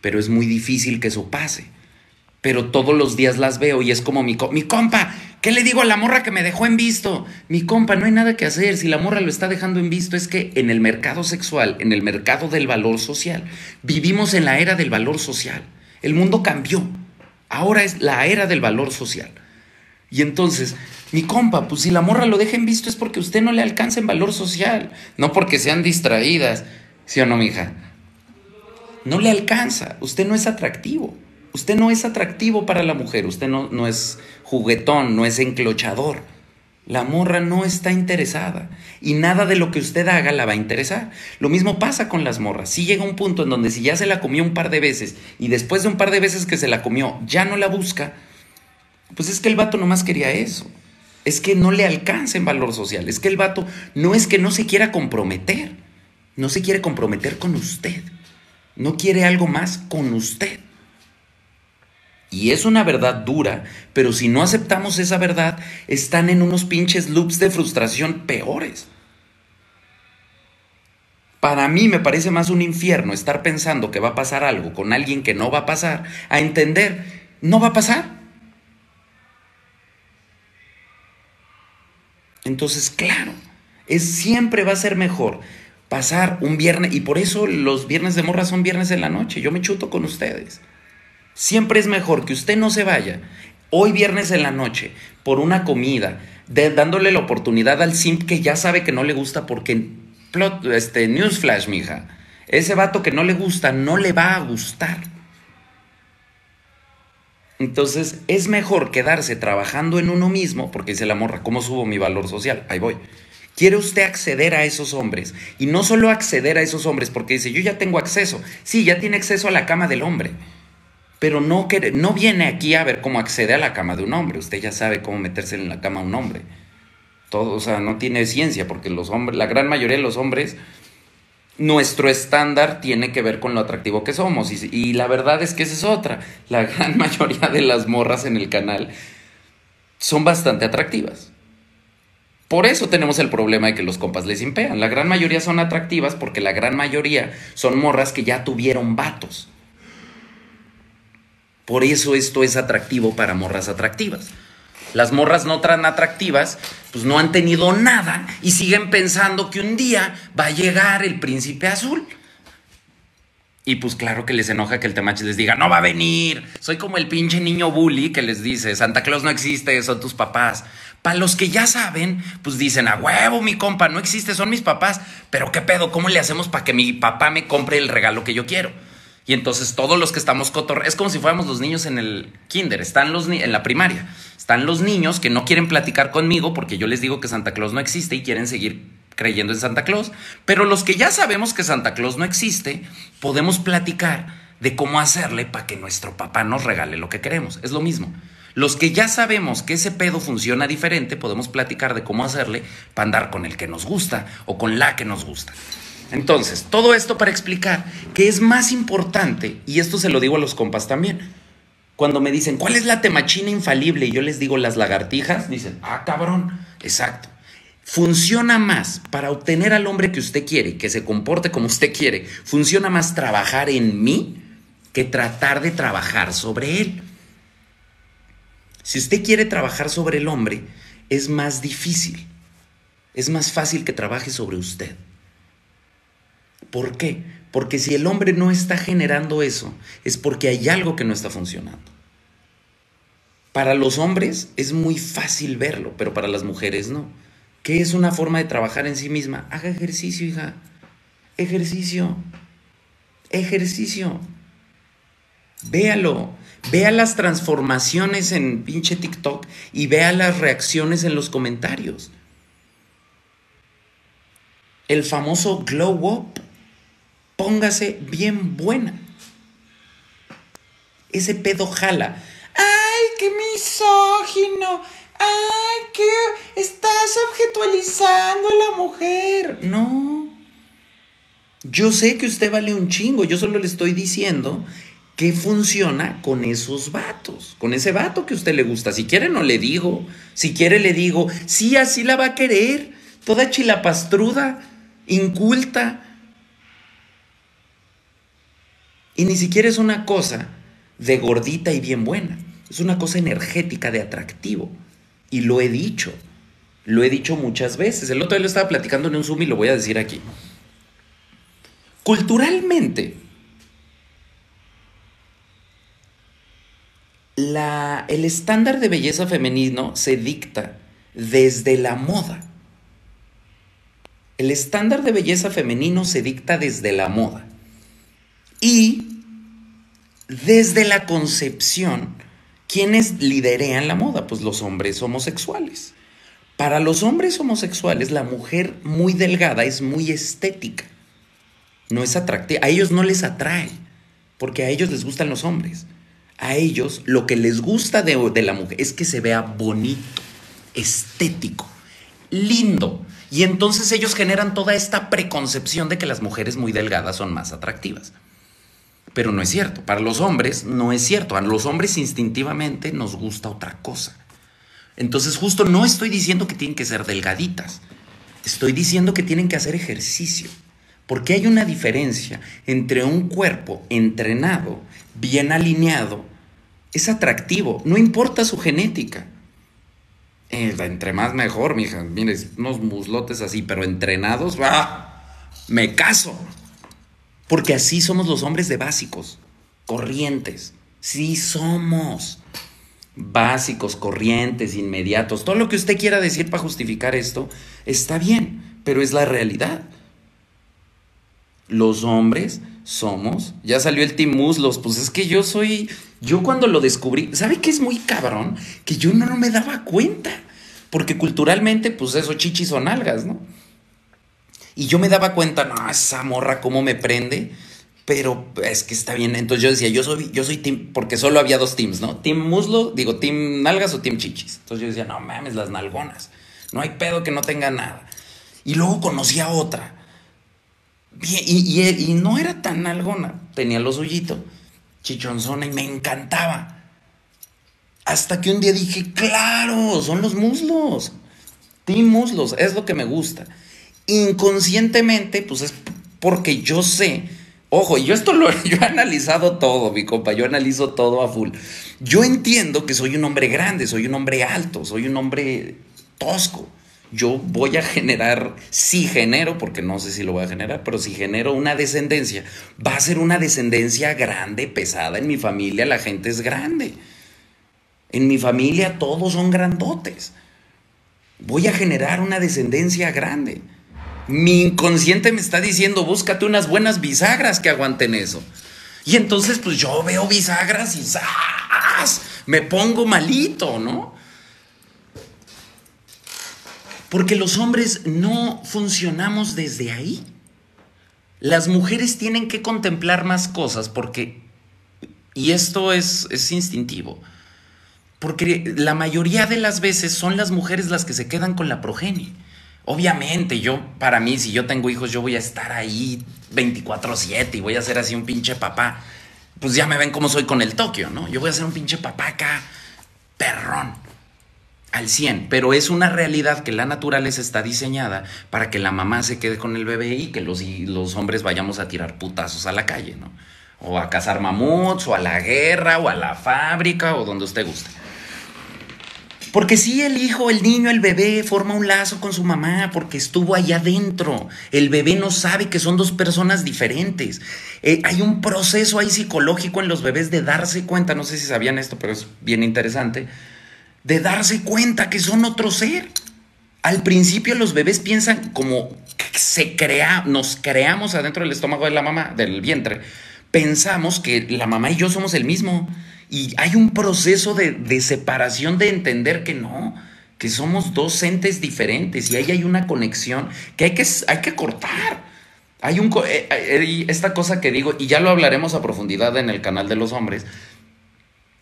S1: pero es muy difícil que eso pase. Pero todos los días las veo y es como mi, mi compa, ¿Qué le digo a la morra que me dejó en visto? Mi compa, no hay nada que hacer. Si la morra lo está dejando en visto, es que en el mercado sexual, en el mercado del valor social, vivimos en la era del valor social. El mundo cambió. Ahora es la era del valor social. Y entonces, mi compa, pues si la morra lo deja en visto es porque usted no le alcanza en valor social, no porque sean distraídas. ¿Sí o no, mija? No le alcanza. Usted no es atractivo. Usted no es atractivo para la mujer. Usted no, no es juguetón, no es enclochador. La morra no está interesada y nada de lo que usted haga la va a interesar. Lo mismo pasa con las morras. Si llega un punto en donde si ya se la comió un par de veces y después de un par de veces que se la comió ya no la busca, pues es que el vato nomás quería eso. Es que no le alcanza en valor social. Es que el vato no es que no se quiera comprometer. No se quiere comprometer con usted. No quiere algo más con usted. Y es una verdad dura, pero si no aceptamos esa verdad, están en unos pinches loops de frustración peores. Para mí me parece más un infierno estar pensando que va a pasar algo con alguien que no va a pasar, a entender, no va a pasar. Entonces, claro, es siempre va a ser mejor pasar un viernes, y por eso los viernes de morra son viernes en la noche, yo me chuto con ustedes. Siempre es mejor que usted no se vaya hoy viernes en la noche por una comida, dándole la oportunidad al simp que ya sabe que no le gusta porque plot, este newsflash, mija. Ese vato que no le gusta no le va a gustar. Entonces es mejor quedarse trabajando en uno mismo, porque dice la morra, ¿cómo subo mi valor social? Ahí voy. ¿Quiere usted acceder a esos hombres? Y no solo acceder a esos hombres, porque dice, yo ya tengo acceso. Sí, ya tiene acceso a la cama del hombre pero no, no viene aquí a ver cómo accede a la cama de un hombre. Usted ya sabe cómo meterse en la cama a un hombre. Todo, o sea, no tiene ciencia, porque los hombres, la gran mayoría de los hombres, nuestro estándar tiene que ver con lo atractivo que somos. Y, y la verdad es que esa es otra. La [laughs] gran mayoría de las morras en el canal son bastante atractivas. Por eso tenemos el problema de que los compas les impean. La gran mayoría son atractivas porque la gran mayoría son morras que ya tuvieron vatos. Por eso esto es atractivo para morras atractivas. Las morras no tan atractivas, pues no han tenido nada y siguen pensando que un día va a llegar el príncipe azul. Y pues claro que les enoja que el Temachi les diga, no va a venir. Soy como el pinche niño bully que les dice, Santa Claus no existe, son tus papás. Para los que ya saben, pues dicen, a huevo, mi compa, no existe, son mis papás. Pero qué pedo, ¿cómo le hacemos para que mi papá me compre el regalo que yo quiero? Y entonces todos los que estamos cotor... Es como si fuéramos los niños en el kinder, están los en la primaria. Están los niños que no quieren platicar conmigo porque yo les digo que Santa Claus no existe y quieren seguir creyendo en Santa Claus. Pero los que ya sabemos que Santa Claus no existe, podemos platicar de cómo hacerle para que nuestro papá nos regale lo que queremos. Es lo mismo. Los que ya sabemos que ese pedo funciona diferente, podemos platicar de cómo hacerle para andar con el que nos gusta o con la que nos gusta. Entonces, todo esto para explicar que es más importante, y esto se lo digo a los compas también, cuando me dicen, ¿cuál es la temachina infalible? Y yo les digo las lagartijas, dicen, ah, cabrón, exacto. Funciona más para obtener al hombre que usted quiere, que se comporte como usted quiere, funciona más trabajar en mí que tratar de trabajar sobre él. Si usted quiere trabajar sobre el hombre, es más difícil. Es más fácil que trabaje sobre usted. ¿Por qué? Porque si el hombre no está generando eso, es porque hay algo que no está funcionando. Para los hombres es muy fácil verlo, pero para las mujeres no. ¿Qué es una forma de trabajar en sí misma? Haga ejercicio, hija. Ejercicio. Ejercicio. Véalo. Vea las transformaciones en pinche TikTok y vea las reacciones en los comentarios. El famoso glow up póngase bien buena. Ese pedo jala. ¡Ay, qué misógino! ¡Ay, qué! Estás objetualizando a la mujer. No. Yo sé que usted vale un chingo. Yo solo le estoy diciendo que funciona con esos vatos. Con ese vato que a usted le gusta. Si quiere, no le digo. Si quiere, le digo. Sí, así la va a querer. Toda chilapastruda, inculta Y ni siquiera es una cosa de gordita y bien buena. Es una cosa energética de atractivo. Y lo he dicho. Lo he dicho muchas veces. El otro día lo estaba platicando en un Zoom y lo voy a decir aquí. Culturalmente, la, el estándar de belleza femenino se dicta desde la moda. El estándar de belleza femenino se dicta desde la moda. Y desde la concepción, ¿quiénes liderean la moda? Pues los hombres homosexuales. Para los hombres homosexuales, la mujer muy delgada es muy estética. No es atractiva. A ellos no les atrae, porque a ellos les gustan los hombres. A ellos lo que les gusta de, de la mujer es que se vea bonito, estético, lindo. Y entonces ellos generan toda esta preconcepción de que las mujeres muy delgadas son más atractivas. Pero no es cierto. Para los hombres no es cierto. A los hombres instintivamente nos gusta otra cosa. Entonces justo no estoy diciendo que tienen que ser delgaditas. Estoy diciendo que tienen que hacer ejercicio. Porque hay una diferencia entre un cuerpo entrenado, bien alineado, es atractivo, no importa su genética. Eh, entre más mejor, mija. Mire, unos muslotes así, pero entrenados, ¡ah! Me caso. Porque así somos los hombres de básicos, corrientes. Sí somos básicos, corrientes, inmediatos. Todo lo que usted quiera decir para justificar esto está bien, pero es la realidad. Los hombres somos, ya salió el Team Muslos, pues es que yo soy, yo cuando lo descubrí, ¿sabe qué es muy cabrón? Que yo no, me daba cuenta, porque culturalmente, pues eso, chichis son algas, ¿no? Y yo me daba cuenta, no, esa morra cómo me prende, pero es que está bien. Entonces yo decía, yo soy, yo soy team, porque solo había dos teams, ¿no? Team muslo, digo, team nalgas o team chichis. Entonces yo decía, no mames, las nalgonas. No hay pedo que no tenga nada. Y luego conocí a otra. Y, y, no era tan nalgona, tenía lo suyito, chichonzona, y me encantaba. Hasta que un día dije, claro, son los muslos. Compartimos los, es lo que me gusta. Inconscientemente, pues es porque yo sé, ojo, yo esto lo [laughs] yo he analizado todo, mi compa, yo analizo todo a full. Yo entiendo que soy un hombre grande, soy un hombre alto, soy un hombre tosco. Yo voy a generar, si genero, porque no sé si lo voy a generar, pero si genero una descendencia, va a ser una descendencia grande, pesada. En mi familia la gente es grande. En mi familia todos son grandotes. Voy a generar una descendencia grande. Mi inconsciente me está diciendo, búscate unas buenas bisagras que aguanten eso. Y entonces, pues yo veo bisagras y ¡zas! me pongo malito, ¿no? Porque los hombres no funcionamos desde ahí. Las mujeres tienen que contemplar más cosas porque, y esto es, es instintivo, porque la mayoría de las veces son las mujeres las que se quedan con la progenie. Obviamente, yo, para mí, si yo tengo hijos, yo voy a estar ahí 24-7 y voy a ser así un pinche papá. Pues ya me ven cómo soy con el Tokio, ¿no? Yo voy a ser un pinche papá acá, perrón, al 100. Pero es una realidad que la naturaleza está diseñada para que la mamá se quede con el bebé y que los, los hombres vayamos a tirar putazos a la calle, ¿no? O a cazar mamuts, o a la guerra, o a la fábrica, o donde usted guste. Porque si el hijo, el niño, el bebé forma un lazo con su mamá porque estuvo allá adentro. El bebé no sabe que son dos personas diferentes. Eh, hay un proceso ahí psicológico en los bebés de darse cuenta, no sé si sabían esto, pero es bien interesante, de darse cuenta que son otro ser. Al principio los bebés piensan como se crea, nos creamos adentro del estómago de la mamá, del vientre. Pensamos que la mamá y yo somos el mismo. Y hay un proceso de, separación de entender que no, que somos dos entes diferentes y ahí hay una conexión que hay que, hay que cortar. Hay un, eh, eh, esta cosa que digo, y ya lo hablaremos a profundidad en el canal de los hombres,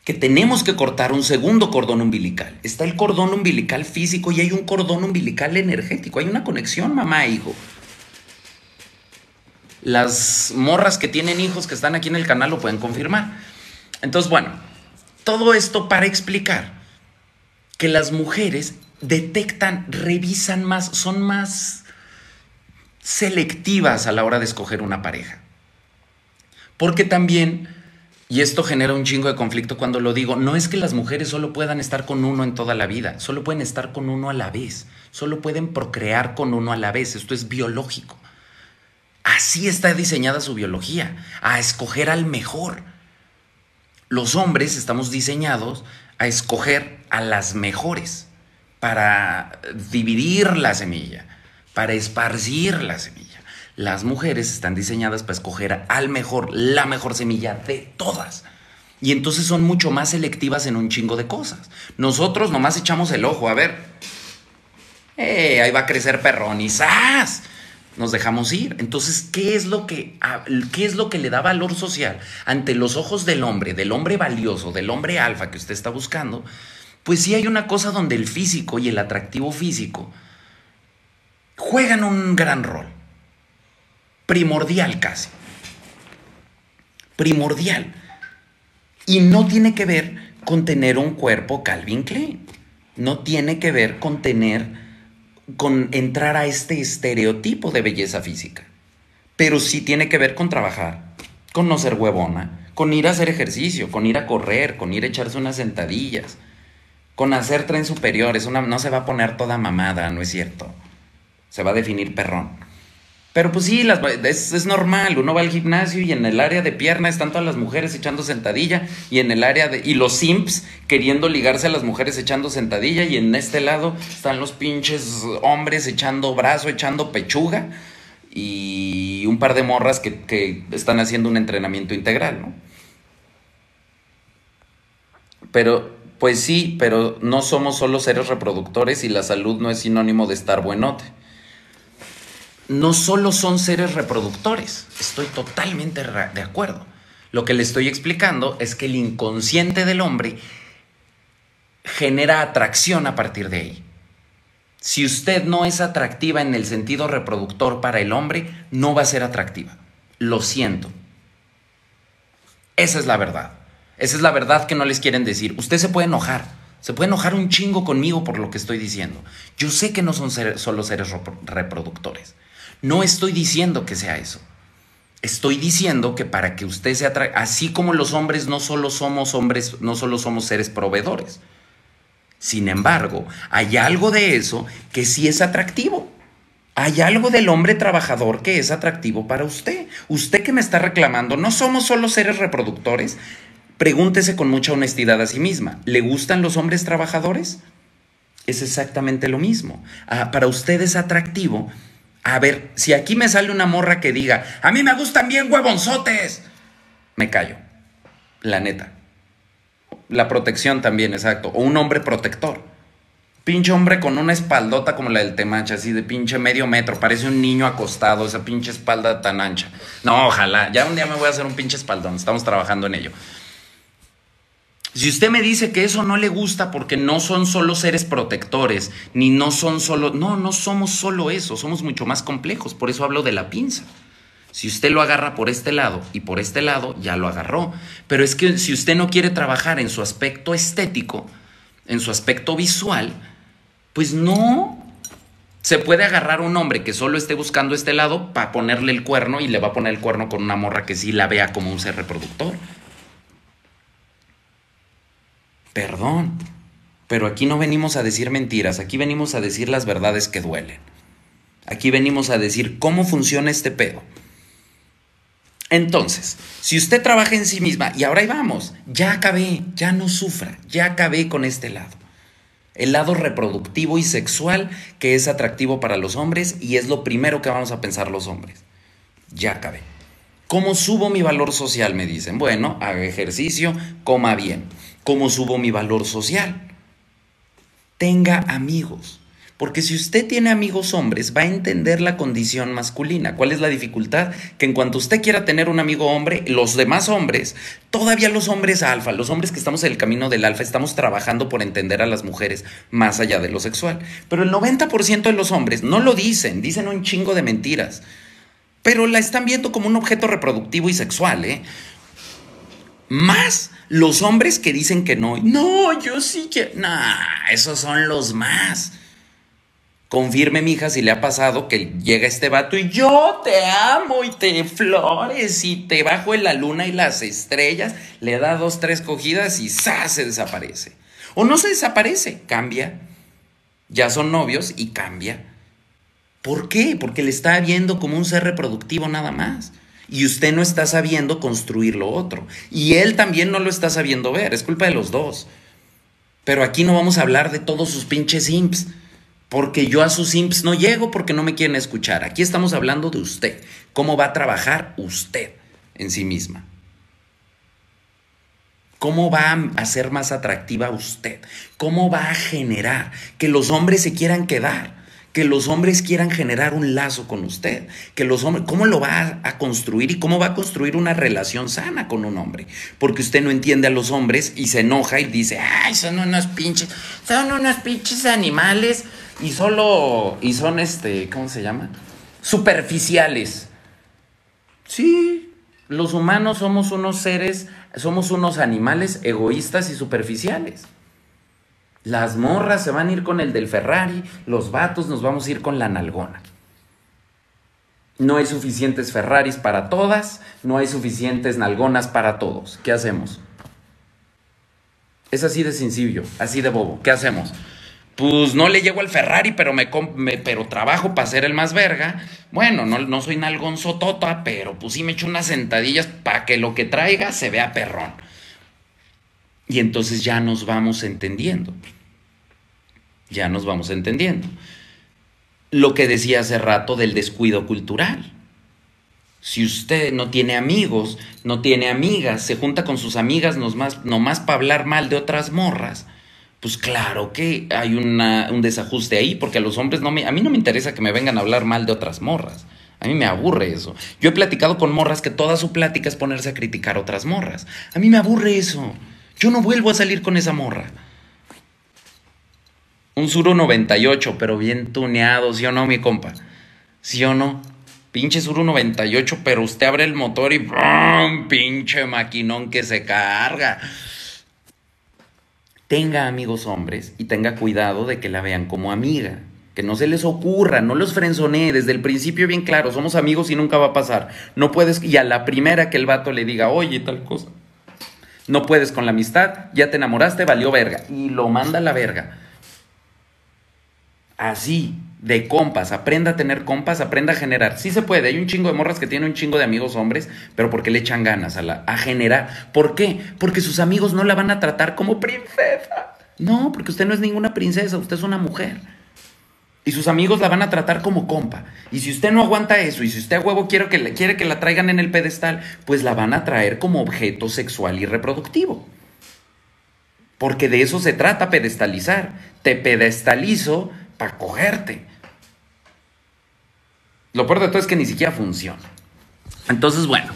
S1: que tenemos que cortar un segundo cordón umbilical. Está el cordón umbilical físico y hay un cordón umbilical energético. Hay una conexión, mamá hijo. Las morras que tienen hijos que están aquí en el canal lo pueden confirmar. Entonces, bueno, todo esto para explicar que las mujeres detectan, revisan más, son más selectivas a la hora de escoger una pareja. Porque también, y esto genera un chingo de conflicto cuando lo digo, no es que las mujeres solo puedan estar con uno en toda la vida, solo pueden estar con uno a la vez, solo pueden procrear con uno a la vez, esto es biológico. Así está diseñada su biología, a escoger al mejor los hombres estamos diseñados a escoger a las mejores para dividir la semilla, para esparcir la semilla. Las mujeres están diseñadas para escoger al mejor, la mejor semilla de todas. Y entonces son mucho más selectivas en un chingo de cosas. Nosotros nomás echamos el ojo, a ver. Eh, ahí va a crecer perrón. Nos dejamos ir. Entonces, ¿qué es lo que qué es lo que le da valor social ante los ojos del hombre, del hombre valioso, del hombre alfa que usted está buscando? Pues sí hay una cosa donde el físico y el atractivo físico juegan un gran rol. Primordial casi. Primordial. Y no tiene que ver con tener un cuerpo Calvin Klein. No tiene que ver con tener con entrar a este estereotipo de belleza física. Pero sí tiene que ver con trabajar, con no ser huevona, con ir a hacer ejercicio, con ir a correr, con ir a echarse unas sentadillas, con hacer tren superiores. Una, no se va a poner toda mamada, no es cierto. Se va a definir perrón. Pero pues sí, las, es, normal, uno va al gimnasio y en el área de pierna están todas las mujeres echando sentadilla y en el área de... y los simps queriendo ligarse a las mujeres echando sentadilla y en este lado están los pinches hombres echando brazo, echando pechuga y un par de morras que, que están haciendo un entrenamiento integral, ¿no? Pero, pues sí, pero no somos solo seres reproductores y la salud no es sinónimo de estar buenote no solo son seres reproductores, estoy totalmente de acuerdo. Lo que le estoy explicando es que el inconsciente del hombre genera atracción a partir de ahí. Si usted no es atractiva en el sentido reproductor para el hombre, no va a ser atractiva. Lo siento. Esa es la verdad. Esa es la verdad que no les quieren decir. Usted se puede enojar, Se puede enojar un chingo conmigo por lo que estoy diciendo. Yo sé que no son solo seres reproductores. No estoy diciendo que sea eso. Estoy diciendo que para que usted se atraiga, así como los hombres no solo somos hombres, no solo somos seres proveedores. Sin embargo, hay algo de eso que sí es atractivo. Hay algo del hombre trabajador que es atractivo para usted. Usted que me está reclamando, no somos solo seres reproductores. Pregúntese con mucha honestidad a sí misma, ¿le gustan los hombres trabajadores? Es exactamente lo mismo. Ah, para usted es atractivo a ver, si aquí me sale una morra que diga, a mí me gustan bien huevonzotes, me callo. La neta. La protección también, exacto. O un hombre protector. Pinche hombre con una espaldota como la del Temacha, así de pinche medio metro. Parece un niño acostado, esa pinche espalda tan ancha. No, ojalá. Ya un día me voy a hacer un pinche espaldón. Estamos trabajando en ello. Si usted me dice que eso no le gusta porque no son solo seres protectores, ni no son solo... No, no somos solo eso, somos mucho más complejos, por eso hablo de la pinza. Si usted lo agarra por este lado y por este lado, ya lo agarró. Pero es que si usted no quiere trabajar en su aspecto estético, en su aspecto visual, pues no. Se puede agarrar un hombre que solo esté buscando este lado para ponerle el cuerno y le va a poner el cuerno con una morra que sí la vea como un ser reproductor. Perdón, pero aquí no venimos a decir mentiras, aquí venimos a decir las verdades que duelen. Aquí venimos a decir cómo funciona este pedo. Entonces, si usted trabaja en sí misma, y ahora ahí vamos, ya acabé, ya no sufra, ya acabé con este lado. El lado reproductivo y sexual que es atractivo para los hombres y es lo primero que vamos a pensar los hombres. Ya acabé. ¿Cómo subo mi valor social? Me dicen. Bueno, haga ejercicio, coma bien. ¿Cómo subo mi valor social? Tenga amigos. Porque si usted tiene amigos hombres, va a entender la condición masculina. ¿Cuál es la dificultad? Que en cuanto usted quiera tener un amigo hombre, los demás hombres, todavía los hombres alfa, los hombres que estamos en el camino del alfa, estamos trabajando por entender a las mujeres más allá de lo sexual. Pero el 90% de los hombres no lo dicen, dicen un chingo de mentiras. Pero la están viendo como un objeto reproductivo y sexual, ¿eh? Más los hombres que dicen que no. No, yo sí que. Nah, esos son los más. Confirme, mija, si le ha pasado que llega este vato y yo te amo y te flores y te bajo en la luna y las estrellas, le da dos, tres cogidas y ¡zas! se desaparece. O no se desaparece, cambia. Ya son novios y cambia. ¿Por qué? Porque le está viendo como un ser reproductivo nada más y usted no está sabiendo construir lo otro. Y él también no lo está sabiendo ver, es culpa de los dos. Pero aquí no vamos a hablar de todos sus pinches imps, porque yo a sus imps no llego porque no me quieren escuchar. Aquí estamos hablando de usted, cómo va a trabajar usted en sí misma. ¿Cómo va a ser más atractiva usted? ¿Cómo va a generar que los hombres se quieran quedar? Que los hombres quieran generar un lazo con usted, que los hombres, ¿cómo lo va a, construir y cómo va a construir una relación sana con un hombre? Porque usted no entiende a los hombres y se enoja y dice, ay, son unos pinches, son unos pinches animales y solo, y son este, ¿cómo se llama? Superficiales. Sí, los humanos somos unos seres, somos unos animales egoístas y superficiales. Las morras se van a ir con el del Ferrari, los vatos nos vamos a ir con la nalgona. No hay suficientes Ferraris para todas, no hay suficientes nalgonas para todos. ¿Qué hacemos? Es así de sencillo, así de bobo. ¿Qué hacemos? Pues no le llego al Ferrari, pero me, pero trabajo para ser el más verga. Bueno, no, no soy nalgonzotota, pero pues sí me echo unas sentadillas para que lo que traiga se vea perrón. Y entonces ya nos vamos entendiendo. Ya nos vamos entendiendo. Lo que decía hace rato del descuido cultural. Si usted no tiene amigos, no tiene amigas, se junta con sus amigas nomás, nomás para hablar mal de otras morras, pues claro que hay un desajuste ahí, porque a los hombres no me, a mí no me interesa que me vengan a hablar mal de otras morras. A mí me aburre eso. Yo he platicado con morras que toda su plática es ponerse a criticar otras morras. A mí me aburre eso. Yo no vuelvo a salir con esa morra. Un Suro 98, pero bien tuneado, ¿sí o no, mi compa? ¿Sí o no? Pinche Suro 98, pero usted abre el motor y ¡brum! pinche maquinón que se carga. tenga amigos hombres y tenga cuidado de que la vean como amiga. Que no se les ocurra, no los frenzonee desde el principio bien claro, somos amigos y nunca va a pasar. No puedes, y a la primera que el vato le diga, oye, tal cosa, no puedes con la amistad, ya te enamoraste, valió verga. Y lo manda a la verga. Así, de compas, aprenda a tener compas, aprenda a generar. Sí se puede, hay un chingo de morras que tienen un chingo de amigos hombres, pero porque le echan ganas a, la, a generar. ¿Por qué? Porque sus amigos no la van a tratar como princesa. No, porque usted no es ninguna princesa, usted es una mujer. Y sus amigos la van a tratar como compa. Y si usted no aguanta eso, y si usted a huevo quiere que, quiere que la traigan en el pedestal, pues la van a traer como objeto sexual y reproductivo. Porque de eso se trata pedestalizar. Te pedestalizo para cogerte. Lo peor de todo es que ni siquiera funciona. Entonces, bueno,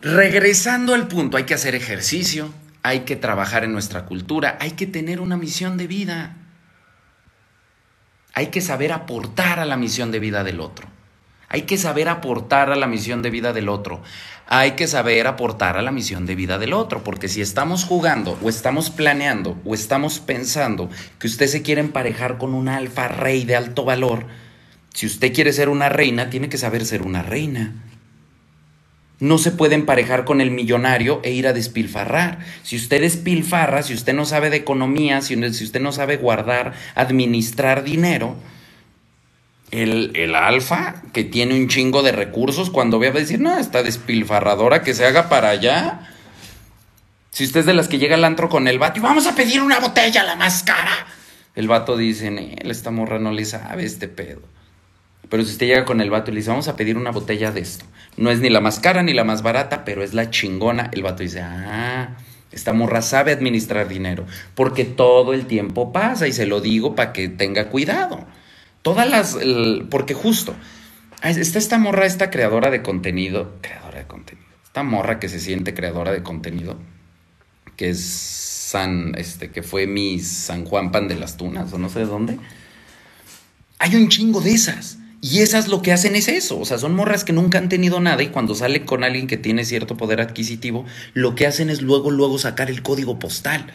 S1: regresando al punto, hay que hacer ejercicio, hay que trabajar en nuestra cultura, hay que tener una misión de vida. Hay que saber aportar a la misión de vida del otro. Hay que saber aportar a la misión de vida del otro. Hay que saber aportar a la misión de vida del otro, porque si estamos jugando o estamos planeando o estamos pensando que usted se quiere emparejar con un alfa rey de alto valor, si usted quiere ser una reina, tiene que saber ser una reina no se puede emparejar con el millonario e ir a despilfarrar. Si usted despilfarra, si usted no sabe de economía, si, usted no sabe guardar, administrar dinero, el, el, alfa que tiene un chingo de recursos, cuando vea a decir, no, esta despilfarradora que se haga para allá. Si usted es de las que llega al antro con el vato y vamos a pedir una botella la más cara. El vato dice, él esta morra no le sabe este pedo. Pero si usted llega con el vato y le dice, vamos a pedir una botella de esto. No es ni la más cara ni la más barata, pero es la chingona. El vato dice, ah, esta morra sabe administrar dinero. Porque todo el tiempo pasa y se lo digo para que tenga cuidado. Todas las... porque justo, está esta morra, esta creadora de contenido. Creadora de contenido. Esta morra que se siente creadora de contenido. Que es San, este, que fue mi San Juan Pan de las Tunas o no sé de dónde. Hay un chingo de esas. Y esas lo que hacen es eso, o sea, son morras que nunca han tenido nada y cuando salen con alguien que tiene cierto poder adquisitivo, lo que hacen es luego, luego sacar el código postal.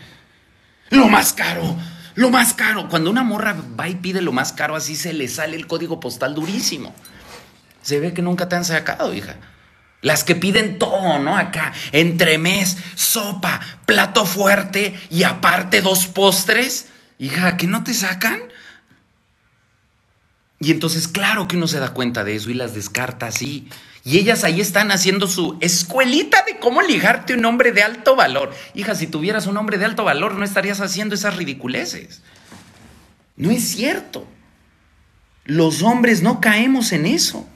S1: Lo más caro, lo más caro. Cuando una morra va y pide lo más caro, así se le sale el código postal durísimo. Se ve que nunca te han sacado, hija. Las que piden todo, ¿no? Acá, entremés, sopa, plato fuerte y aparte dos postres. Hija, ¿que no te sacan? Y entonces, claro que uno se da cuenta de eso y las descarta así. Y ellas ahí están haciendo su escuelita de cómo ligarte un hombre de alto valor. Hija, si tuvieras un hombre de alto valor, no estarías haciendo esas ridiculeces. No es cierto. Los hombres no caemos en eso.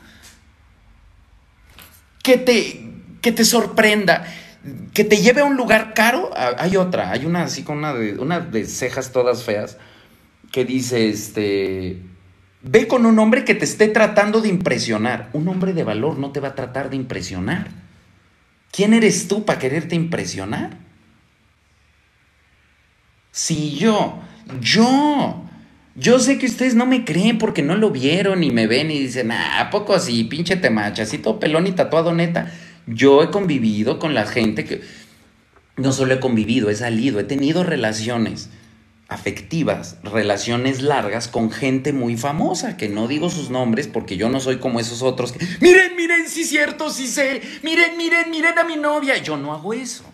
S1: Que te, que te sorprenda, que te lleve a un lugar caro. Ah, hay otra, hay una así con una de, una de cejas todas feas que dice, este, Ve con un hombre que te esté tratando de impresionar. Un hombre de valor no te va a tratar de impresionar. ¿Quién eres tú para quererte impresionar? Si yo, yo, yo sé que ustedes no me creen porque no lo vieron y me ven y dicen, ah, ¿a poco así, pinche temacha, así todo pelón y tatuado neta? Yo he convivido con la gente que... No solo he convivido, he salido, he tenido relaciones afectivas, relaciones largas con gente muy famosa, que no digo sus nombres porque yo no soy como esos otros que, miren, miren, sí cierto, sí sé, miren, miren, miren a mi novia, yo no hago eso.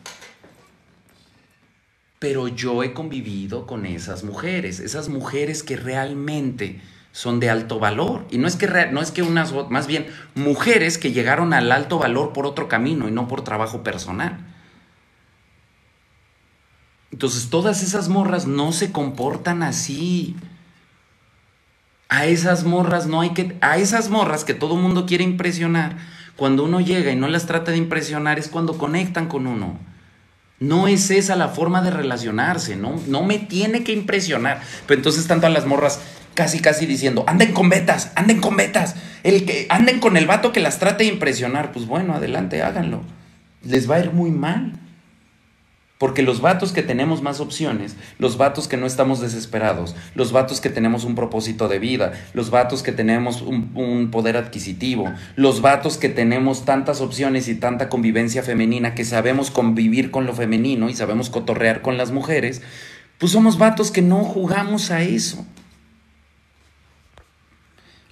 S1: Pero yo he convivido con esas mujeres, esas mujeres que realmente son de alto valor. Y no es que, no es que unas, más bien, mujeres que llegaron al alto valor por otro camino y no por trabajo personal. Entonces todas esas morras no se comportan así. A esas morras no hay que... A esas morras que todo mundo quiere impresionar, cuando uno llega y no las trata de impresionar es cuando conectan con uno. No es esa la forma de relacionarse, no, no me tiene que impresionar. Pero entonces están todas las morras casi casi diciendo, anden con betas, anden con betas, el que anden con el vato que las trate de impresionar. Pues bueno, adelante, háganlo. Les va a ir muy mal. Porque los vatos que tenemos más opciones, los vatos que no estamos desesperados, los vatos que tenemos un propósito de vida, los vatos que tenemos un, poder adquisitivo, los vatos que tenemos tantas opciones y tanta convivencia femenina que sabemos convivir con lo femenino y sabemos cotorrear con las mujeres, pues somos vatos que no jugamos a eso.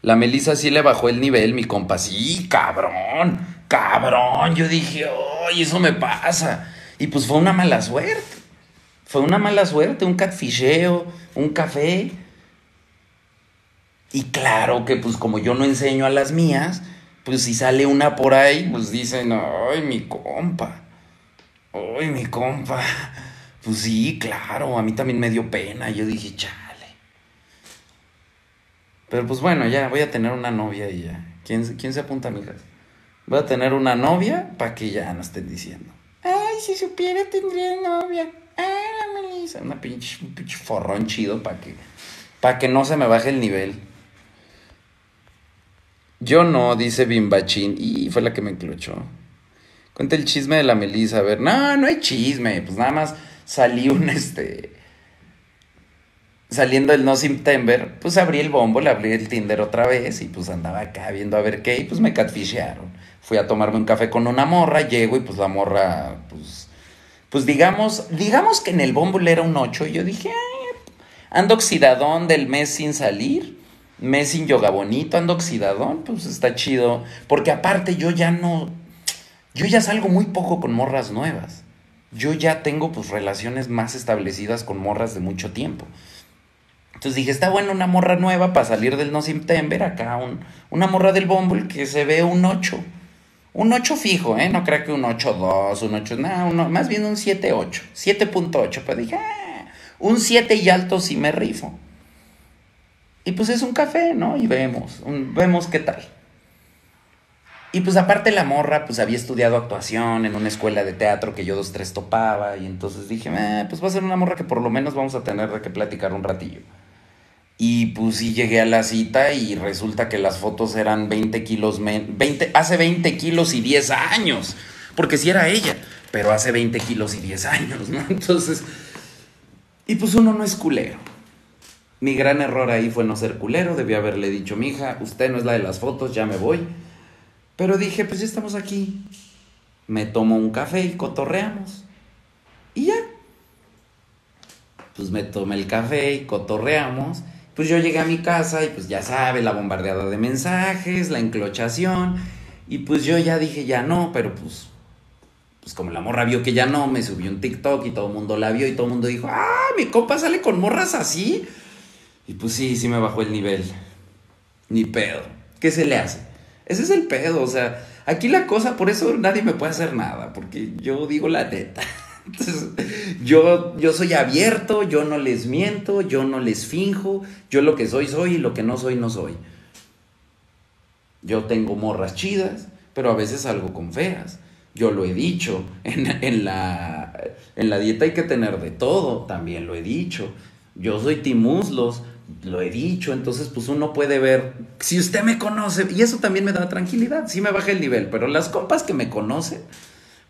S1: La Melissa sí le bajó el nivel, mi compa. Sí, cabrón, cabrón. Yo dije, ¡ay, eso me pasa! Y pues fue una mala suerte. Fue una mala suerte, un catfisheo, un café. Y claro que pues como yo no enseño a las mías, pues si sale una por ahí, pues dicen, ay, mi compa. Ay, mi compa. [laughs] Pues sí, claro, a mí también me dio pena. Yo dije, chale. Pero pues bueno, ya voy a tener una novia y ya. ¿Quién, quién se apunta, mijas? Voy a tener una novia para que ya no estén diciendo. Si supiera tendría novia. Ay, Melissa. Una pinche, un pinche forrón chido para que, para que no se me baje el nivel. Yo no, dice Bimbachín. Y fue la que me enclochó. Cuenta el chisme de la Melissa. A ver, no, no hay chisme. Pues nada más salí un este. Saliendo del No September, pues abrí el bombo, le abrí el Tinder otra vez y pues andaba acá viendo a ver qué y pues me catfishearon fui a tomarme un café con una morra, llego y pues la morra, pues, pues digamos, digamos que en el Bumble era un 8 y yo dije, ando oxidadón del mes sin salir, mes sin yoga bonito, ando oxidadón, pues está chido, porque aparte yo ya no, yo ya salgo muy poco con morras nuevas, yo ya tengo pues relaciones más establecidas con morras de mucho tiempo. Entonces dije, está bueno una morra nueva para salir del No September, acá un, una morra del Bumble que se ve un 8. Un 8 fijo, ¿eh? No creo que un 8.2, un 8, nada, uno, más bien un 7.8, 7.8. Pero dije, ah, un 7 y alto si me rifo. Y pues es un café, ¿no? Y vemos, vemos qué tal. Y pues aparte la morra, pues había estudiado actuación en una escuela de teatro que yo dos, tres topaba. Y entonces dije, eh, pues va a ser una morra que por lo menos vamos a tener que platicar un ratillo. Y pues sí llegué a la cita y resulta que las fotos eran 20 kilos, 20, hace 20 kilos y 10 años, porque sí era ella, pero hace 20 kilos y 10 años, ¿no? [laughs] Entonces, y pues uno no es culero. Mi gran error ahí fue no ser culero, debí haberle dicho, mija, usted no es la de las fotos, ya me voy. Pero dije, pues ya estamos aquí. Me tomo un café y cotorreamos. Y ya. Pues me tomé el café y cotorreamos. Pues yo llegué a mi casa y pues ya sabe, la bombardeada de mensajes, la enclochación. Y pues yo ya dije, ya no, pero pues, pues como la morra vio que ya no, me subió un TikTok y todo el mundo la vio y todo el mundo dijo, ah, mi compa sale con morras así. Y pues sí, sí me bajó el nivel. Ni pedo. ¿Qué se le hace? Ese es el pedo, o sea, aquí la cosa, por eso nadie me puede hacer nada, porque yo digo la neta. Entonces, yo, yo soy abierto, yo no les miento, yo no les finjo, yo lo que soy, soy y lo que no soy, no soy. Yo tengo morras chidas, pero a veces salgo con feas. Yo lo he dicho, [laughs] en, la, en la dieta hay que tener de todo, también lo he dicho. Yo soy timuslos, lo he dicho, entonces pues uno puede ver, si usted me conoce, y eso también me da tranquilidad, sí me baja el nivel, pero las compas que me conocen,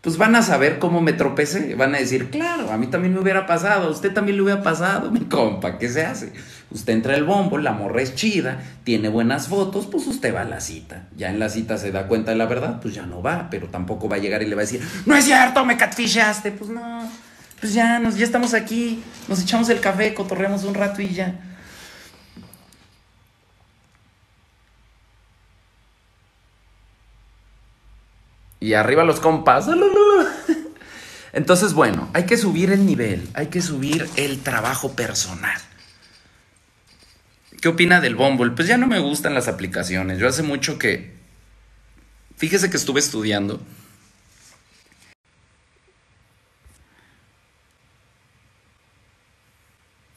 S1: pues van a saber cómo me tropecé. Van a decir, claro, a mí también me hubiera pasado, usted también le hubiera pasado, [laughs] mi compa, ¿qué se hace? Usted entra al bombo, la morra es chida, tiene buenas fotos, pues usted va a la cita. Ya en la cita se da cuenta de la verdad, pues ya no va, pero tampoco va a llegar y le va a decir, no es cierto, me catfishaste. Pues no, pues ya, nos, ya estamos aquí, nos echamos el café, cotorreamos un rato y ya. Y arriba los compas. [laughs] Entonces, bueno, hay que subir el nivel, hay que subir el trabajo personal. ¿Qué opina del Bumble? Pues ya no me gustan las aplicaciones. Yo hace mucho que... Fíjese que estuve estudiando.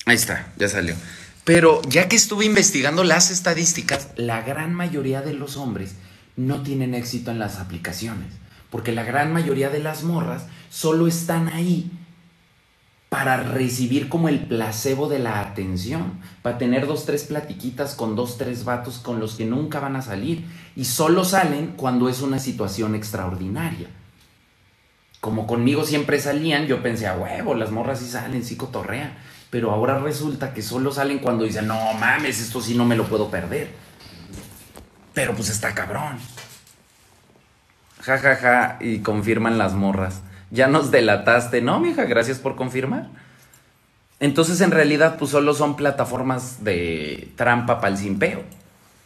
S1: Ahí está, ya salió. Pero ya que estuve investigando las estadísticas, la gran mayoría de los hombres no tienen éxito en las aplicaciones, porque la gran mayoría de las morras solo están ahí para recibir como el placebo de la atención, para tener dos, tres platiquitas con dos, tres vatos con los que nunca van a salir y solo salen cuando es una situación extraordinaria. como conmigo siempre salían, yo pensé, a huevo, las morras sí salen, sí cotorrean. Pero ahora resulta que solo salen cuando dicen, no mames, esto sí no me lo puedo perder. Pero pues está cabrón. Ja, ja, ja, y confirman las morras. Ya nos delataste, ¿no, mija? Gracias por confirmar. Entonces, en realidad, pues solo son plataformas de trampa para el simpeo.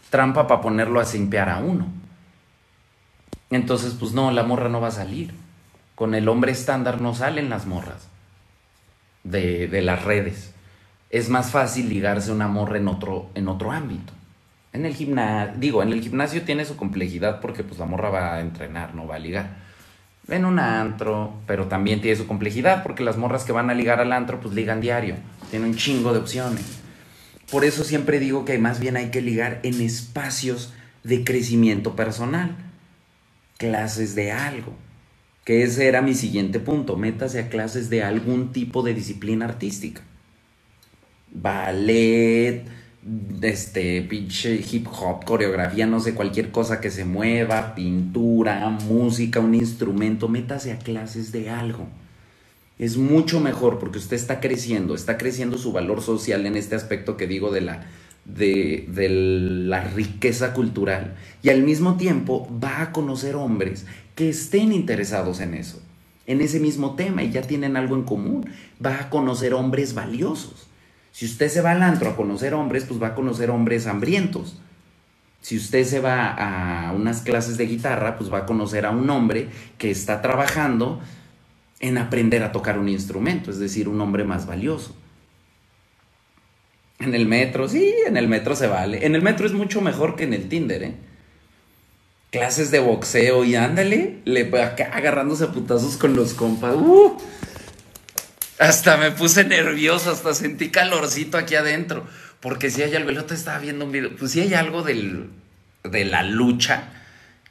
S1: Trampa para ponerlo a simpear a uno. Entonces, pues no, la morra no va a salir. Con el hombre estándar no salen las morras de, las redes. Es más fácil ligarse una morra en otro, en otro ámbito. En el gimnasio, digo, en el gimnasio tiene su complejidad porque pues la morra va a entrenar, no va a ligar. En un antro, pero también tiene su complejidad porque las morras que van a ligar al antro pues ligan diario. Tiene un chingo de opciones. Por eso siempre digo que más bien hay que ligar en espacios de crecimiento personal. Clases de algo. Que ese era mi siguiente punto. Métase a clases de algún tipo de disciplina artística. Ballet, este pinche hip hop, coreografía, no sé, cualquier cosa que se mueva, pintura, música, un instrumento, métase a clases de algo. Es mucho mejor porque usted está creciendo, está creciendo su valor social en este aspecto que digo de la, de, de la riqueza cultural. Y al mismo tiempo va a conocer hombres que estén interesados en eso, en ese mismo tema y ya tienen algo en común. Va a conocer hombres valiosos si usted se va al antro a conocer hombres, pues va a conocer hombres hambrientos. Si usted se va a unas clases de guitarra, pues va a conocer a un hombre que está trabajando en aprender a tocar un instrumento, es decir, un hombre más valioso. En el metro, sí, en el metro se vale. En el metro es mucho mejor que en el Tinder, ¿eh? Clases de boxeo y ándale, le acá agarrándose a putazos con los compas. ¡Uh! Hasta me puse nervioso, hasta sentí calorcito aquí adentro. Porque si hay algo, el otro estaba viendo un video, pues si hay algo del, de la lucha,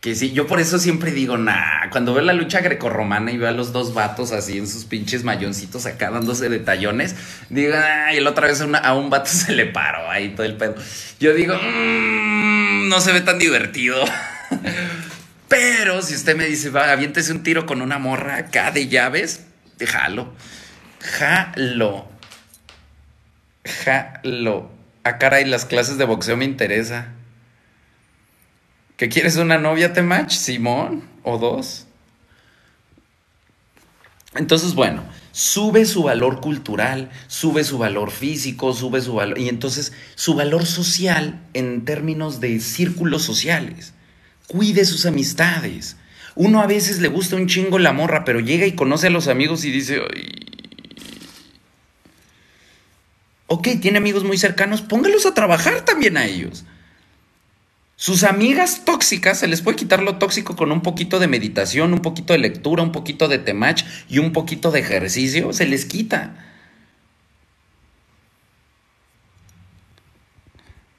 S1: que sí, yo por eso siempre digo, nah, cuando veo la lucha grecorromana y veo a los dos vatos así en sus pinches mayoncitos acá dándose detallones, digo, y la otra vez a, un vato [laughs] se le paró ahí todo el pedo. Yo digo, mmm, no se ve tan divertido. [laughs] Pero si usted me dice, va, aviéntese un tiro con una morra acá de llaves, déjalo. Jalo. Jalo. Ah, caray, las clases de boxeo me interesa. ¿Qué quieres una novia, te match? Simón, o dos. Entonces, bueno, sube su valor cultural, sube su valor físico, sube su valor, y entonces su valor social en términos de círculos sociales. Cuide sus amistades. Uno a veces le gusta un chingo la morra, pero llega y conoce a los amigos y dice, Ok, tiene amigos muy cercanos, póngalos a trabajar también a ellos. Sus amigas tóxicas, se les puede quitar lo tóxico con un poquito de meditación, un poquito de lectura, un poquito de temach y un poquito de ejercicio, se les quita.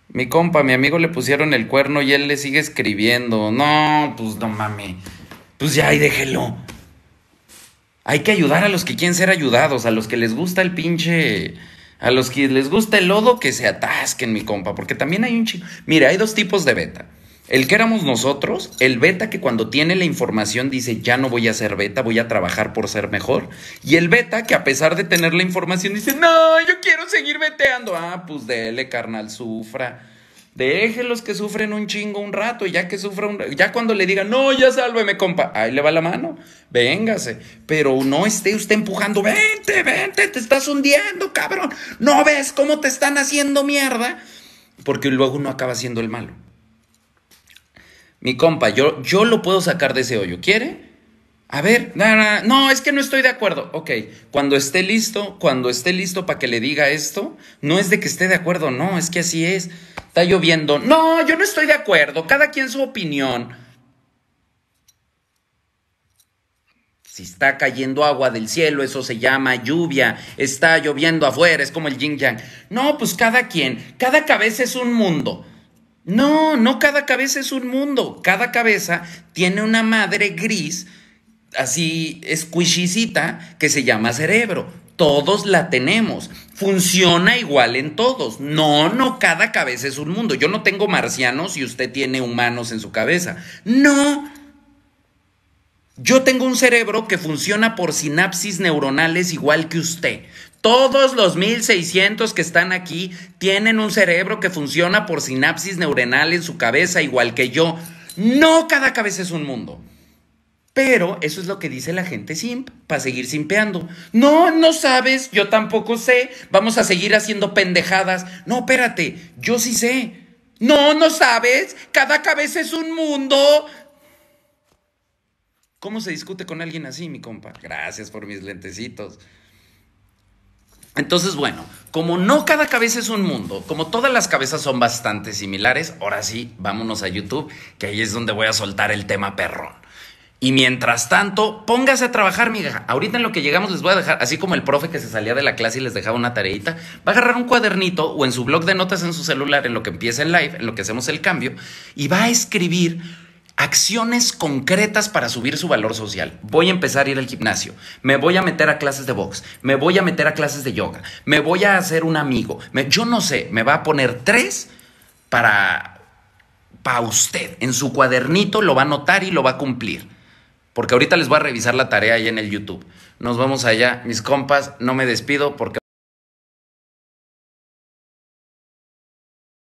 S1: Mi compa, mi amigo le pusieron el cuerno y él le sigue escribiendo. No, pues no mames. Pues ya, y déjelo. Hay que ayudar a los que quieren ser ayudados, a los que les gusta el pinche a los que les gusta el lodo, que se atasquen, mi compa, porque también hay un chico. Mira, hay dos tipos de beta. El que éramos nosotros, el beta que cuando tiene la información dice ya no voy a ser beta, voy a trabajar por ser mejor. Y el beta que a pesar de tener la información dice, no, yo quiero seguir beteando. Ah, pues dele, carnal, sufra. Déjelos que sufren un chingo un rato, y ya que sufra un ya cuando le digan, no, ya sálveme, compa, ahí le va la mano, véngase. Pero no esté usted empujando, vente, vente, te estás hundiendo, cabrón. ¿No ves cómo te están haciendo mierda? Porque luego uno acaba siendo el malo. Mi compa, yo, yo lo puedo sacar de ese hoyo, ¿quiere? A ver, no, no, es que no estoy de acuerdo. Ok, cuando esté listo, cuando esté listo para que le diga esto, no es de que esté de acuerdo, no, es que así es. Está lloviendo. No, yo no estoy de acuerdo, cada quien su opinión. Si está cayendo agua del cielo, eso se llama lluvia. Está lloviendo afuera, es como el yin yang. No, pues cada quien, cada cabeza es un mundo. No, no cada cabeza es un mundo. Cada cabeza tiene una madre gris así squishycita que se llama cerebro. Todos la tenemos. Funciona igual en todos. No, no, cada cabeza es un mundo. Yo no tengo marcianos y usted tiene humanos en su cabeza. No. Yo tengo un cerebro que funciona por sinapsis neuronales igual que usted. Todos los 1600 que están aquí tienen un cerebro que funciona por sinapsis neuronales en su cabeza igual que yo. No cada cabeza es un mundo. Pero eso es lo que dice la gente simp, para seguir simpeando. No, no sabes, yo tampoco sé, vamos a seguir haciendo pendejadas. No, espérate, yo sí sé. No, no sabes, cada cabeza es un mundo. ¿Cómo se discute con alguien así, mi compa? Gracias por mis lentecitos. Entonces, bueno, como no cada cabeza es un mundo, como todas las cabezas son bastante similares, ahora sí, vámonos a YouTube, que ahí es donde voy a soltar el tema perrón. Y mientras tanto, póngase a trabajar, mija. Ahorita en lo que llegamos les voy a dejar, así como el profe que se salía de la clase y les dejaba una tareita, va a agarrar un cuadernito o en su blog de notas en su celular, en lo que empieza el live, en lo que hacemos el cambio, y va a escribir acciones concretas para subir su valor social. Voy a empezar a ir al gimnasio, me voy a meter a clases de box, me voy a meter a clases de yoga, me voy a hacer un amigo. yo no sé, me va a poner tres para, para usted. En su cuadernito lo va a anotar y lo va a cumplir. Porque ahorita les voy a revisar la tarea ahí en el YouTube. Nos vamos allá, mis compas. No me despido porque